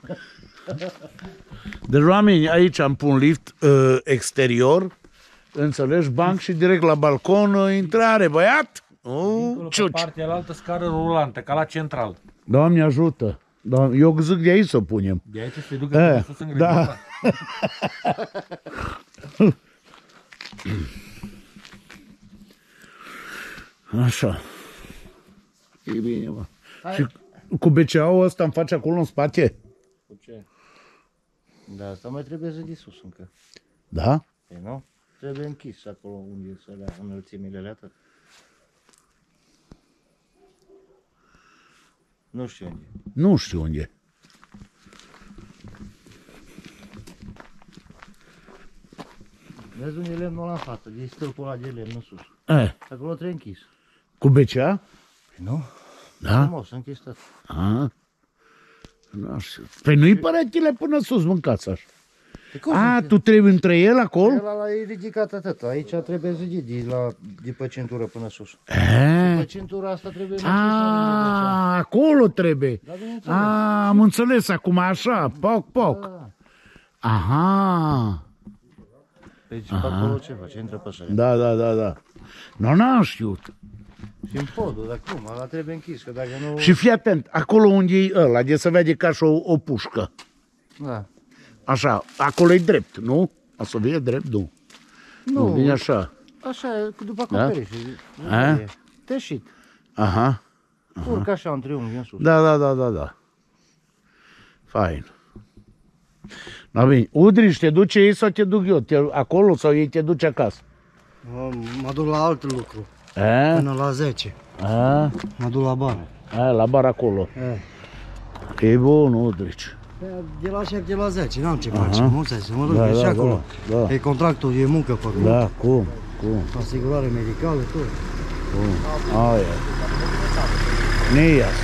Deci oameni, aici am pun lift uh, exterior, înțelegi, banc și direct la balcon, uh, intrare, băiat. Dincolo, Uh, pe ciuci. partea altă scară rulantă, ca la central. Doamne ajută. Doamne, eu zic de aici să o punem. De aici se ducă E, până sus în da. grădină. <laughs> Așa. E bine, mă. Și cu BCA-ul ăsta îmi face acolo în spate? Cu ce? Da, asta mai trebuie să de sus încă. Da? E, nu? Trebuie închis acolo unde să le înălțimile alea atât. Nu știu unde. Nu știu unde e. Vezi unde e lemnul ăla în față, de stâlpul ăla de lemn în sus. E, Acolo trebuie închis. cu BCA? Nu? Da? Frumos, închis tot. A. Nu știu. Păi nu-i părătile până sus, mâncați așa. De cum A, să- tu trebuie între el acolo? El ăla e ridicat atât. Aici trebuie zidit de, la, de pe centură până sus. E. Pe centura asta trebuie închis. A, acolo trebuie. Da, bineînțeles. A, am înțeles acum, așa, poc, poc. Da. Aha. Deci pe acolo ce face? Intră păsărea. Da, da, da, da. Nu, n-am știut. Și în podul, dar cum? Ăla trebuie închis, că dacă nu... Și fii atent, acolo unde e ăla, de se vede ca și o, o pușcă. Da. Așa, acolo e drept, nu? A să fie drept, nu. Nu, vine așa. Așa, e, după Da? acoperiș. A? Da? Teșit. Aha. Urcă așa în triunghi în sus. Da, da, da, da, da. Fain. Da, bine. Udriș, te duce ei sau te duc eu? Te, acolo sau ei te duce acasă? Mă, mă duc la alt lucru, A? până la 10. A? Mă duc la bani. A, la bar acolo. E. E bun, Udrici. De la 7 la 10, n-am ce face. Nu să să mă duc Da, da, și da, acolo. da, da. E contractul, e muncă pe acolo. Da, cum? Cum? Asigurare medicală, tot. Cum? Aia. Nias.